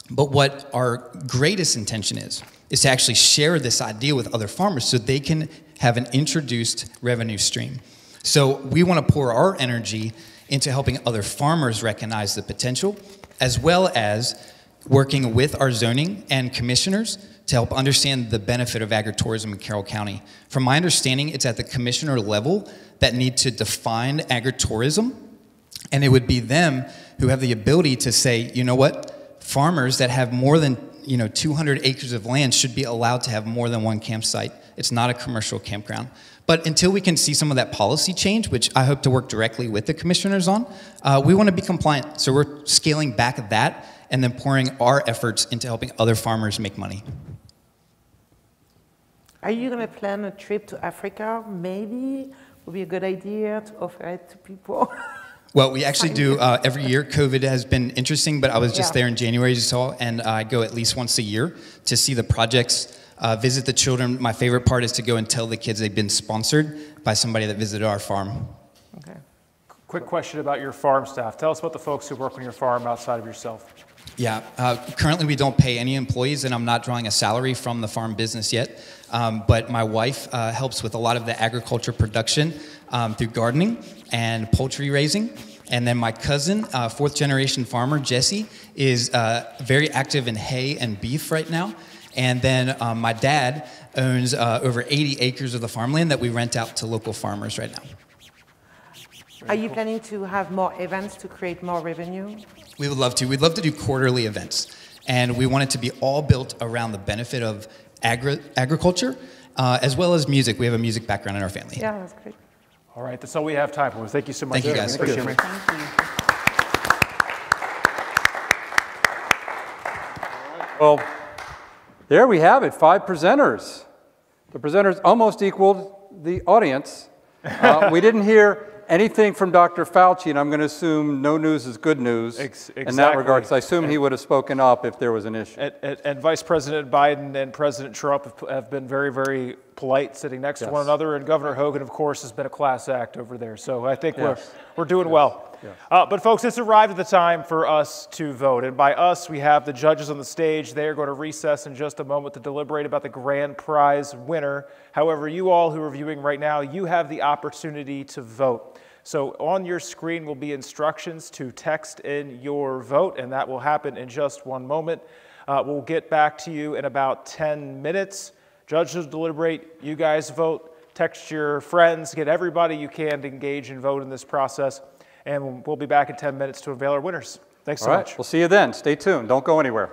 But what our greatest intention is, is to actually share this idea with other farmers so they can have an introduced revenue stream. So we want to pour our energy into helping other farmers recognize the potential, as well as working with our zoning and commissioners to help understand the benefit of agritourism in Carroll County. From my understanding, it's at the commissioner level that need to define agritourism and it would be them who have the ability to say, you know what, farmers that have more than you know 200 acres of land should be allowed to have more than one campsite. It's not a commercial campground. But until we can see some of that policy change, which I hope to work directly with the commissioners on, uh, we want to be compliant. So we're scaling back that and then pouring our efforts into helping other farmers make money. Are you going to plan a trip to Africa? Maybe would be a good idea to offer it to people. (laughs) Well, we actually do uh, every year. COVID has been interesting, but I was just Yeah. there in January, as you saw, and I go at least once a year to see the projects, uh, visit the children. My favorite part is to go and tell the kids they've been sponsored by somebody that visited our farm. Okay. Quick question about your farm staff. Tell us about the folks who work on your farm outside of yourself. Yeah, uh, currently we don't pay any employees, and I'm not drawing a salary from the farm business yet. Um, but my wife uh, helps with a lot of the agriculture production um, through gardening and poultry raising. And then my cousin, uh, fourth generation farmer, Jesse, is uh, very active in hay and beef right now. And then um, my dad owns uh, over 80 acres of the farmland that we rent out to local farmers right now. Are you planning to have more events to create more revenue? We would love to. We'd love to do quarterly events. And we want it to be all built around the benefit of agri- agriculture uh, as well as music. We have a music background in our family. Yeah, that's great. All right, that's all we have time for. Thank you so much. Thank you, guys. Appreciate it. Well, there we have it, five presenters. The presenters almost equaled the audience. Uh, we (laughs) didn't hear anything from Dr. Fauci, and I'm going to assume no news is good news Ex- in that regard, because I assume he would have spoken up if there was an issue. And, and, and Vice President Biden and President Trump have, have been very, very polite sitting next to one another. And Governor Hogan, of course, has been a class act over there. So I think Yes. we're, we're doing well. Uh, but, folks, it's arrived at the time for us to vote. And by us, we have the judges on the stage. They are going to recess in just a moment to deliberate about the grand prize winner. However, you all who are viewing right now, you have the opportunity to vote. So on your screen will be instructions to text in your vote, and that will happen in just one moment. Uh, we'll get back to you in about 10 minutes. Judges deliberate, you guys vote, text your friends, get everybody you can to engage and vote in this process, and we'll- be back in 10 minutes to unveil our winners. Thanks so All right, much. we'll see you then. Stay tuned. Don't go anywhere.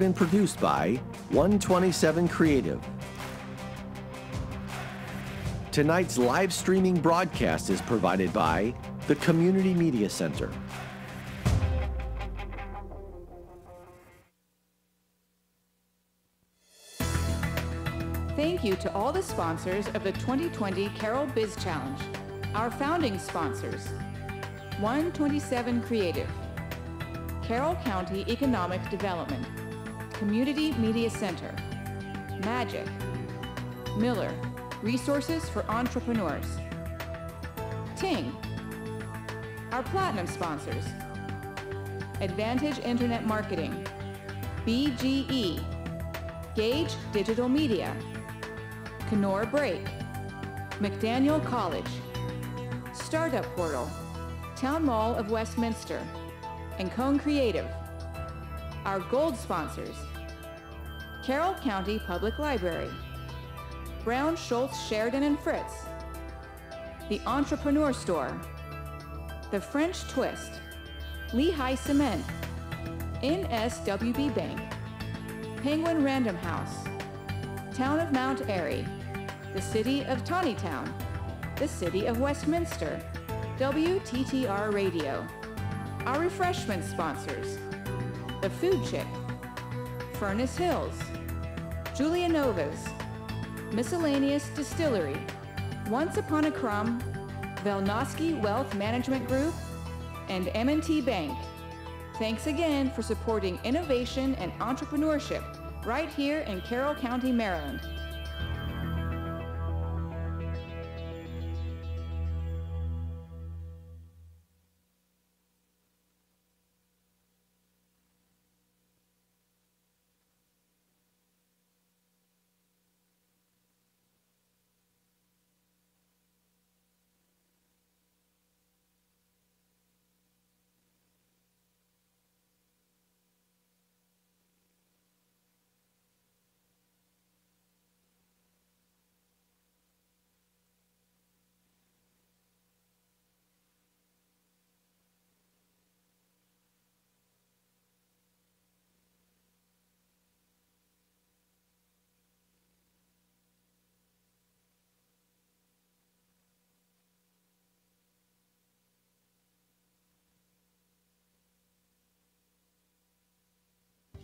And produced by 127 Creative. Tonight's live streaming broadcast is provided by the Community Media Center. Thank you to all the sponsors of the 2020 Carroll Biz Challenge. Our founding sponsors 127 Creative, Carroll County Economic Development, Community Media Center, Magic, Miller, Resources for Entrepreneurs, Ting, our platinum sponsors, Advantage Internet Marketing, BGE, Gage Digital Media, Kenora Break, McDaniel College, Startup Portal, Town Mall of Westminster, and Cone Creative. Our gold sponsors, Carroll County Public Library, Brown Schultz Sheridan and Fritz, The Entrepreneur Store, The French Twist, Lehigh Cement, NWSB Bank, Penguin Random House, Town of Mount Airy, the City of Taneytown, the City of Westminster, WTTR Radio. Our refreshment sponsors, The Food Chick, Furnace Hills, Julia Novas, Miscellaneous Distillery, Once Upon a Crumb, Velnosky Wealth Management Group, and M&T Bank. Thanks again for supporting innovation and entrepreneurship right here in Carroll County, Maryland.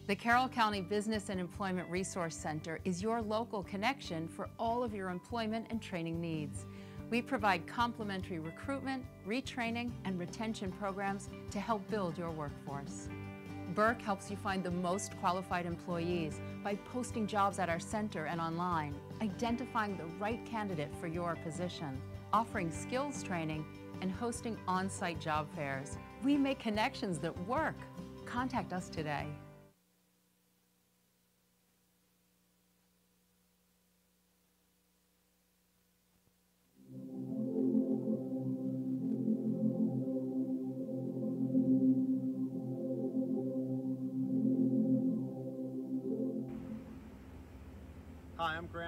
The Carroll County Business and Employment Resource Center is your local connection for all of your employment and training needs. We provide complimentary recruitment, retraining, and retention programs to help build your workforce. BERC helps you find the most qualified employees by posting jobs at our center and online, identifying the right candidate for your position, offering skills training, and hosting on-site job fairs. We make connections that work. Contact us today.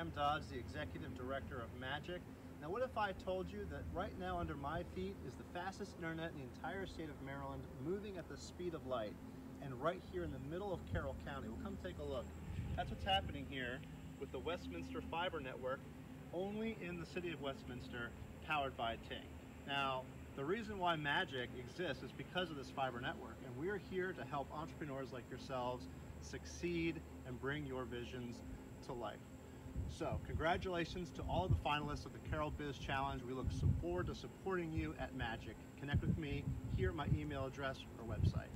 I'm Dodds, the Executive Director of Magic. Now, what if I told you that right now under my feet is the fastest internet in the entire state of Maryland, moving at the speed of light, and right here in the middle of Carroll County? Well, come take a look. That's what's happening here with the Westminster Fiber Network, only in the city of Westminster, powered by Ting. Now, the reason why Magic exists is because of this fiber network, and we're here to help entrepreneurs like yourselves succeed and bring your visions to life. So, congratulations to all of the finalists of the Carroll Biz Challenge. We look forward to supporting you at Magic. Connect with me here at my email address or website.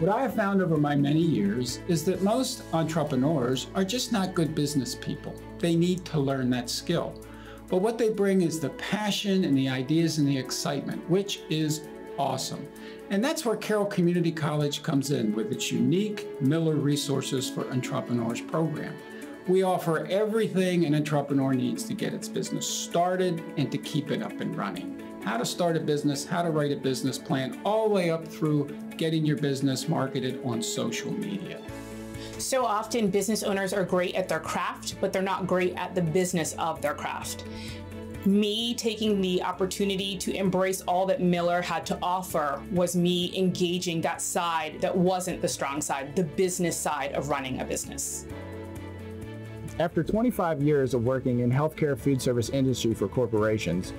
What I have found over my many years is that most entrepreneurs are just not good business people. They need to learn that skill. But what they bring is the passion and the ideas and the excitement, which is awesome. And that's where Carroll Community College comes in with its unique Miller Resources for Entrepreneurs program. We offer everything an entrepreneur needs to get its business started and to keep it up and running. How to start a business, how to write a business plan, all the way up through getting your business marketed on social media. So often, business owners are great at their craft, but they're not great at the business of their craft. Me taking the opportunity to embrace all that Miller had to offer was me engaging that side that wasn't the strong side, the business side of running a business. After 25 years of working in healthcare food service industry for corporations,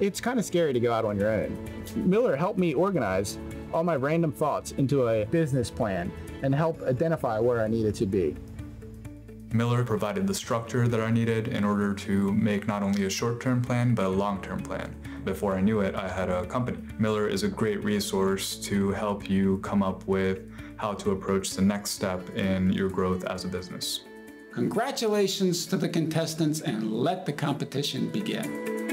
it's kind of scary to go out on your own. Miller helped me organize all my random thoughts into a business plan and help identify where I needed to be. Miller provided the structure that I needed in order to make not only a short-term plan, but a long-term plan. Before I knew it, I had a company. Miller is a great resource to help you come up with how to approach the next step in your growth as a business. Congratulations to the contestants and let the competition begin.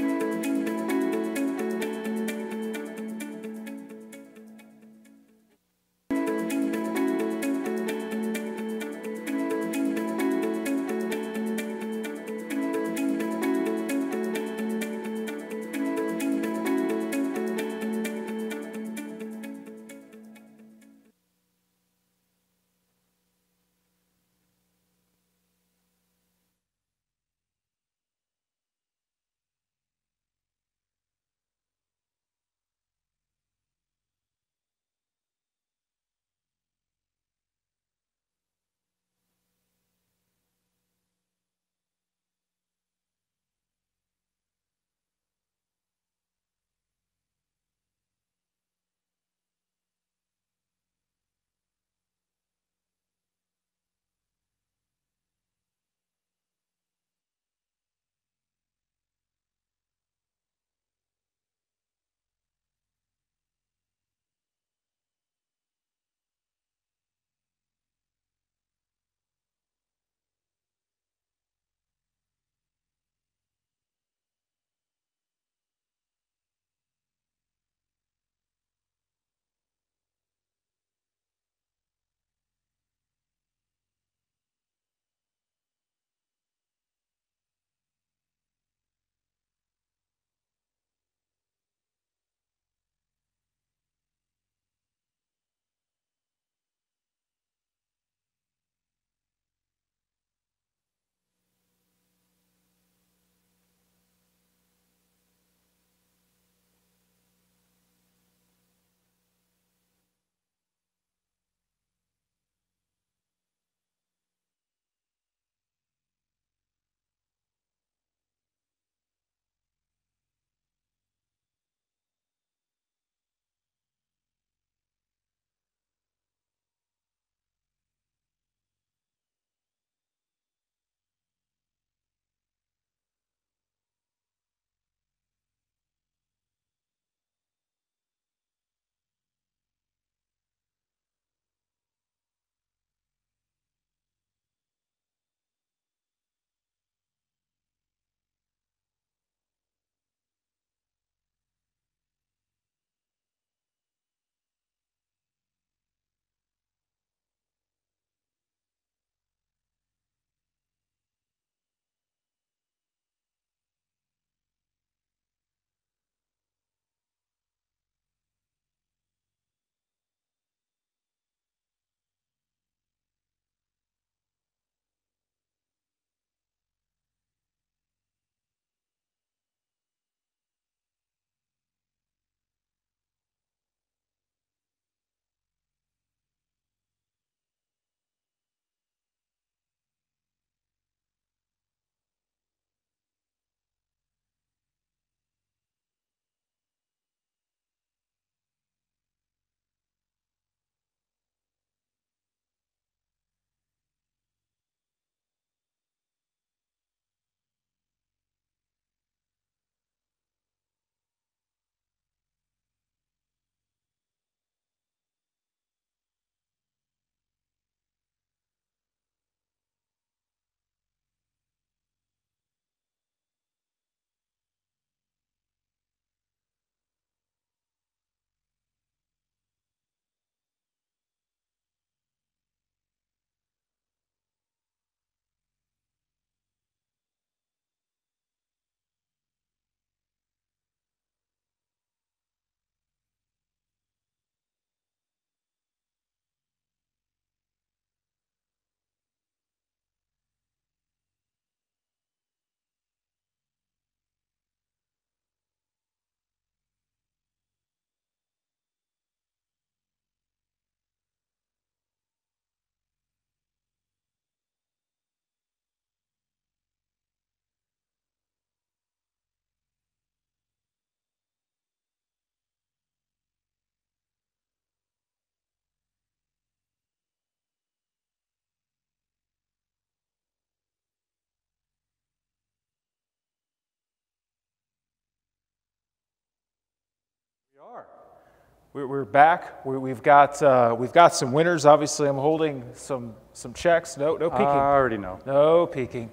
We're, we're back. We, we've got uh, we've got some winners. Obviously, I'm holding some some checks. No no peeking. I already know. No peeking.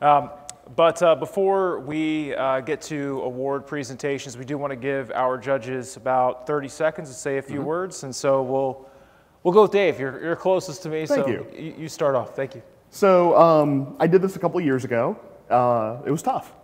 Um, but uh, before we uh, get to award presentations, we do want to give our judges about 30 seconds to say a few Mhm. words, and so we'll we'll go with Dave. You're, you're closest to me, Thank so you. you. you start off. Thank you. So um, I did this a couple years ago. Uh, it was tough.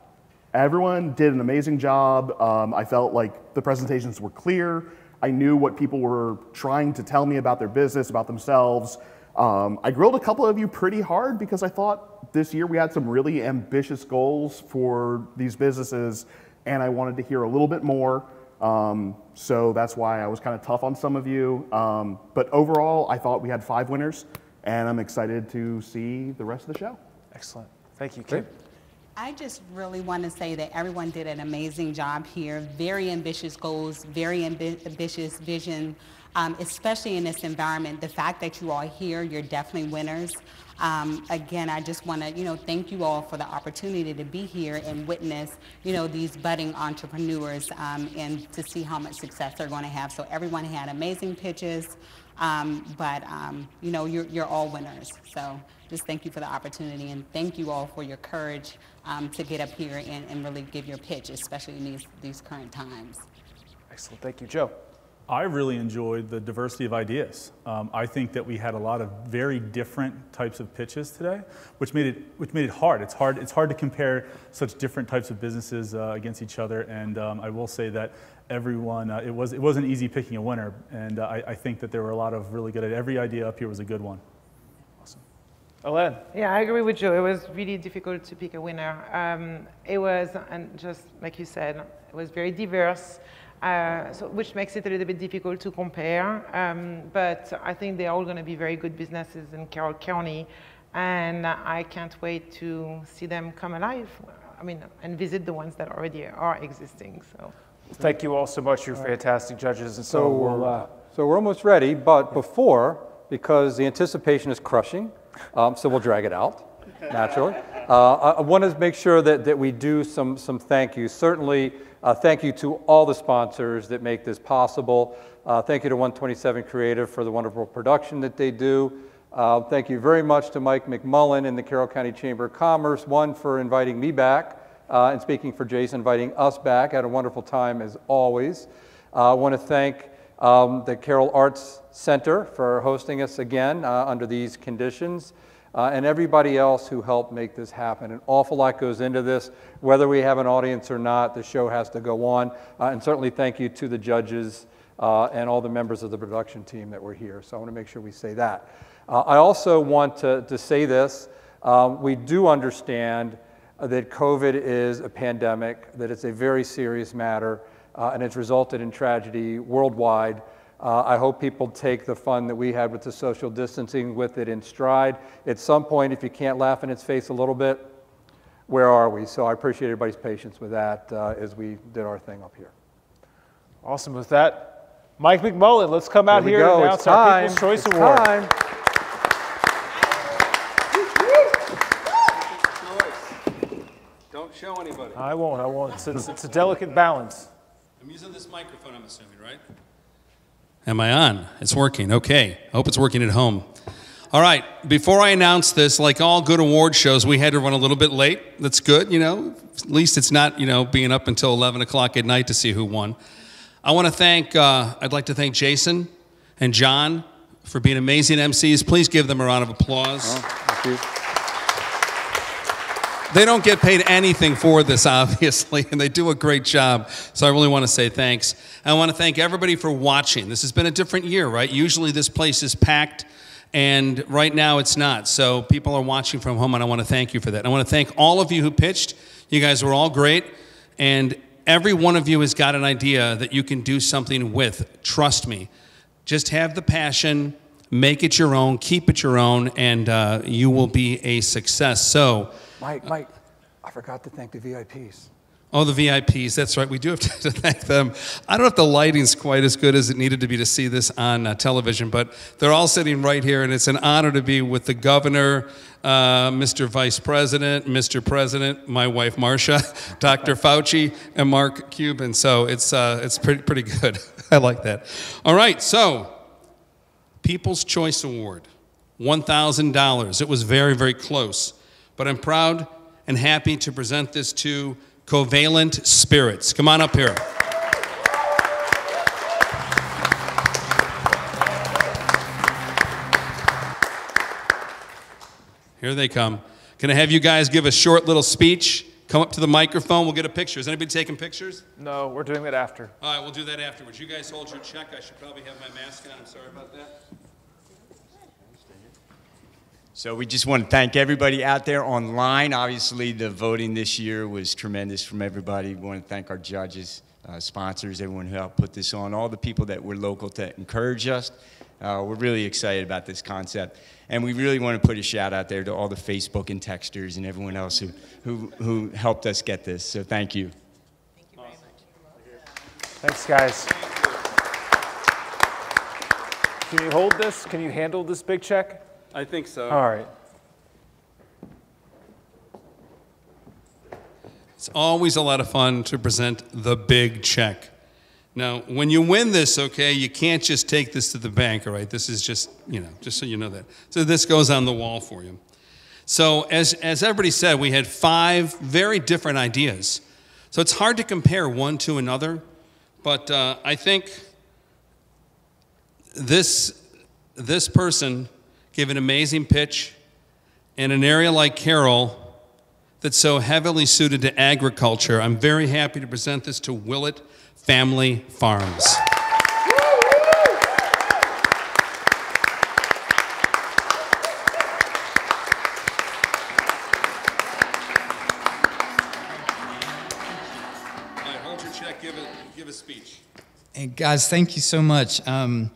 Everyone did an amazing job. Um, I felt like the presentations were clear. I knew what people were trying to tell me about their business, about themselves. Um, I grilled a couple of you pretty hard because I thought this year we had some really ambitious goals for these businesses, and I wanted to hear a little bit more. Um, so that's why I was kind of tough on some of you. Um, but overall, I thought we had five winners, and I'm excited to see the rest of the show. Excellent. Thank you, Kim. I just really want to say that everyone did an amazing job here. Very ambitious goals, very ambi- ambitious vision, um, especially in this environment. The fact that you all here, you're definitely winners. Um, again, I just want to, you know, thank you all for the opportunity to be here and witness, you know, these budding entrepreneurs um, and to see how much success they're going to have. So everyone had amazing pitches, um, but um, you know, you're, you're all winners. So just thank you for the opportunity and thank you all for your courage um, to get up here and, and really give your pitch, especially in these, these current times. Excellent. Thank you, Joe. I really enjoyed the diversity of ideas. Um, I think that we had a lot of very different types of pitches today, which made it which made it hard. It's hard it's hard to compare such different types of businesses uh, against each other. And um, I will say that everyone uh, it was it wasn't easy picking a winner. And uh, I, I think that there were a lot of really good. Every idea up here was a good one. Alen. Yeah, I agree with Joe. It was really difficult to pick a winner. Um, it was, and just like you said, it was very diverse, uh, so, which makes it a little bit difficult to compare. Um, but I think they're all going to be very good businesses in Carroll County, and I can't wait to see them come alive. I mean, and visit the ones that already are existing. So. Thank you all so much. You're fantastic judges, and so, So, we'll. Uh, so we're almost ready, but before, because the anticipation is crushing, um, so we'll drag it out, naturally. Uh, I, want to make sure that, that we do some, some thank yous. Certainly, uh, thank you to all the sponsors that make this possible. Uh, thank you to 127 Creative for the wonderful production that they do. Uh, thank you very much to Mike McMullen and the Carroll County Chamber of Commerce, one for inviting me back, uh, and speaking for Jason, inviting us back. Had a wonderful time as always. Uh, I want to thank um, the Carroll Arts Center for hosting us again uh, under these conditions, uh, and everybody else who helped make this happen. An awful lot goes into this. Whether we have an audience or not, the show has to go on. Uh, and certainly thank you to the judges uh, and all the members of the production team that were here. So I want to make sure we say that. Uh, I also want to, to say this. Um, we do understand that COVID is a pandemic, that it's a very serious matter, uh, and it's resulted in tragedy worldwide. Uh, I hope people take the fun that we had with the social distancing with it in stride. At some point, if you can't laugh in its face a little bit, where are we? So I appreciate everybody's patience with that uh, as we did our thing up here. awesome with that. Mike McMullen, let's come out we here go. and announce It's our time. People's Choice It's Award. time. Don't show anybody. I won't. I won't. It's, it's, it's a delicate balance. I'm using this microphone, I'm assuming, right? Am I on? It's working. Okay. I hope it's working at home. All right. Before I announce this, like all good award shows, we had to run a little bit late. That's good, you know. At least it's not, you know, being up until 11 o'clock at night to see who won. I want to thank, uh, I'd like to thank Jason and John for being amazing MCs. Please give them a round of applause. They don't get paid anything for this, (laughs) obviously, and they do a great job. So I really want to say thanks. I want to thank everybody for watching. This has been a different year, right? Usually this place is packed, and right now it's not. So people are watching from home, and I want to thank you for that. I want to thank all of you who pitched. You guys were all great, and every one of you has got an idea that you can do something with. Trust me. Just have the passion, make it your own, keep it your own, and uh, you will be a success. So, Mike, Mike, I forgot to thank the VIPs. Oh, the VIPs. That's right. We do have (laughs) to thank them. I don't know if the lighting's quite as good as it needed to be to see this on uh, television, but they're all sitting right here, and it's an honor to be with the governor, uh, Mr. Vice President, Mr. President, my wife Marcia, (laughs) Dr. Fauci, and Mark Cuban. So it's uh, it's pretty pretty good. (laughs) I like that. All right, so People's Choice Award, one thousand dollars. It was very very close, but I'm proud and happy to present this to Covalent Spirits. Come on up here. Here they come. Can I have you guys give a short little speech? Come up to the microphone. We'll get a picture. Is anybody taking pictures? No, we're doing that after. All right, we'll do that afterwards. You guys hold your check. I should probably have my mask on. I'm sorry about that. So we just want to thank everybody out there online. Obviously, the voting this year was tremendous from everybody. We want to thank our judges, uh, sponsors, everyone who helped put this on, all the people that were local to encourage us. Uh, we're really excited about this concept. And we really want to put a shout out there to all the Facebook and texters and everyone else who, who, who helped us get this. So thank you. Thank you very much. Thanks, guys. Can you hold this? Can you handle this big check? I think so. All right. It's always a lot of fun to present the big check. Now, when you win this, okay, you can't just take this to the bank, all right? This is just, you know, just so you know that. So this goes on the wall for you. So, as, as everybody said, we had five very different ideas. So it's hard to compare one to another, but uh, I think this, this person gave an amazing pitch in an area like Carroll that's so heavily suited to agriculture. I'm very happy to present this to Willett Family Farms. Guys, thank you so much. Um,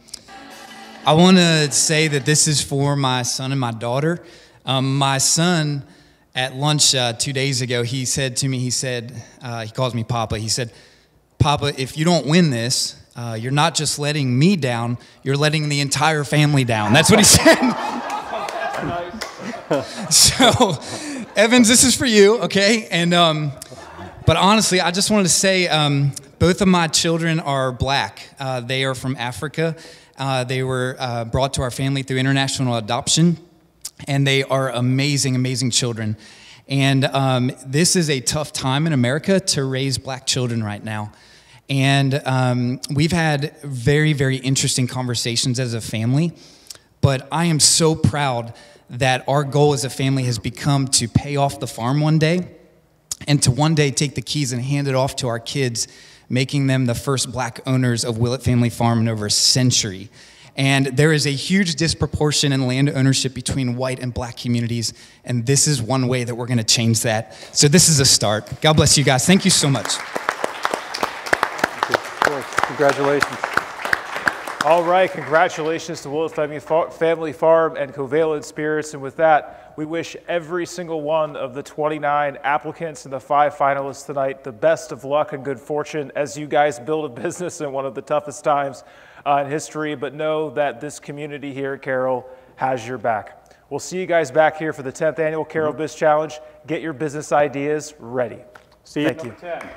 I want to say that this is for my son and my daughter. Um, my son, at lunch uh, two days ago, he said to me, he said, uh, he calls me Papa. He said, Papa, if you don't win this, uh, you're not just letting me down, you're letting the entire family down. That's what he (laughs) said. so, Evans, this is for you, okay? And um, but honestly, I just wanted to say um, both of my children are black. Uh, they are from Africa. Uh, they were uh, brought to our family through international adoption, and they are amazing, amazing children. And um, this is a tough time in America to raise black children right now. And um, we've had very, very interesting conversations as a family. But I am so proud that our goal as a family has become to pay off the farm one day and to one day take the keys and hand it off to our kids, making them the first black owners of Willett Family Farm in over a century. And there is a huge disproportion in land ownership between white and black communities, and this is one way that we're going to change that. So this is a start. God bless you guys. Thank you so much. Congratulations. All right, congratulations to Willett Family Farm and Covalent Spirits. And with that, we wish every single one of the 29 applicants and the five finalists tonight the best of luck and good fortune as you guys build a (laughs) business in one of the toughest times uh, in history. But know that this community here at Carroll has your back. We'll see you guys back here for the 10th annual Carroll Biz Challenge. Get your business ideas ready. See you Thank you. 10.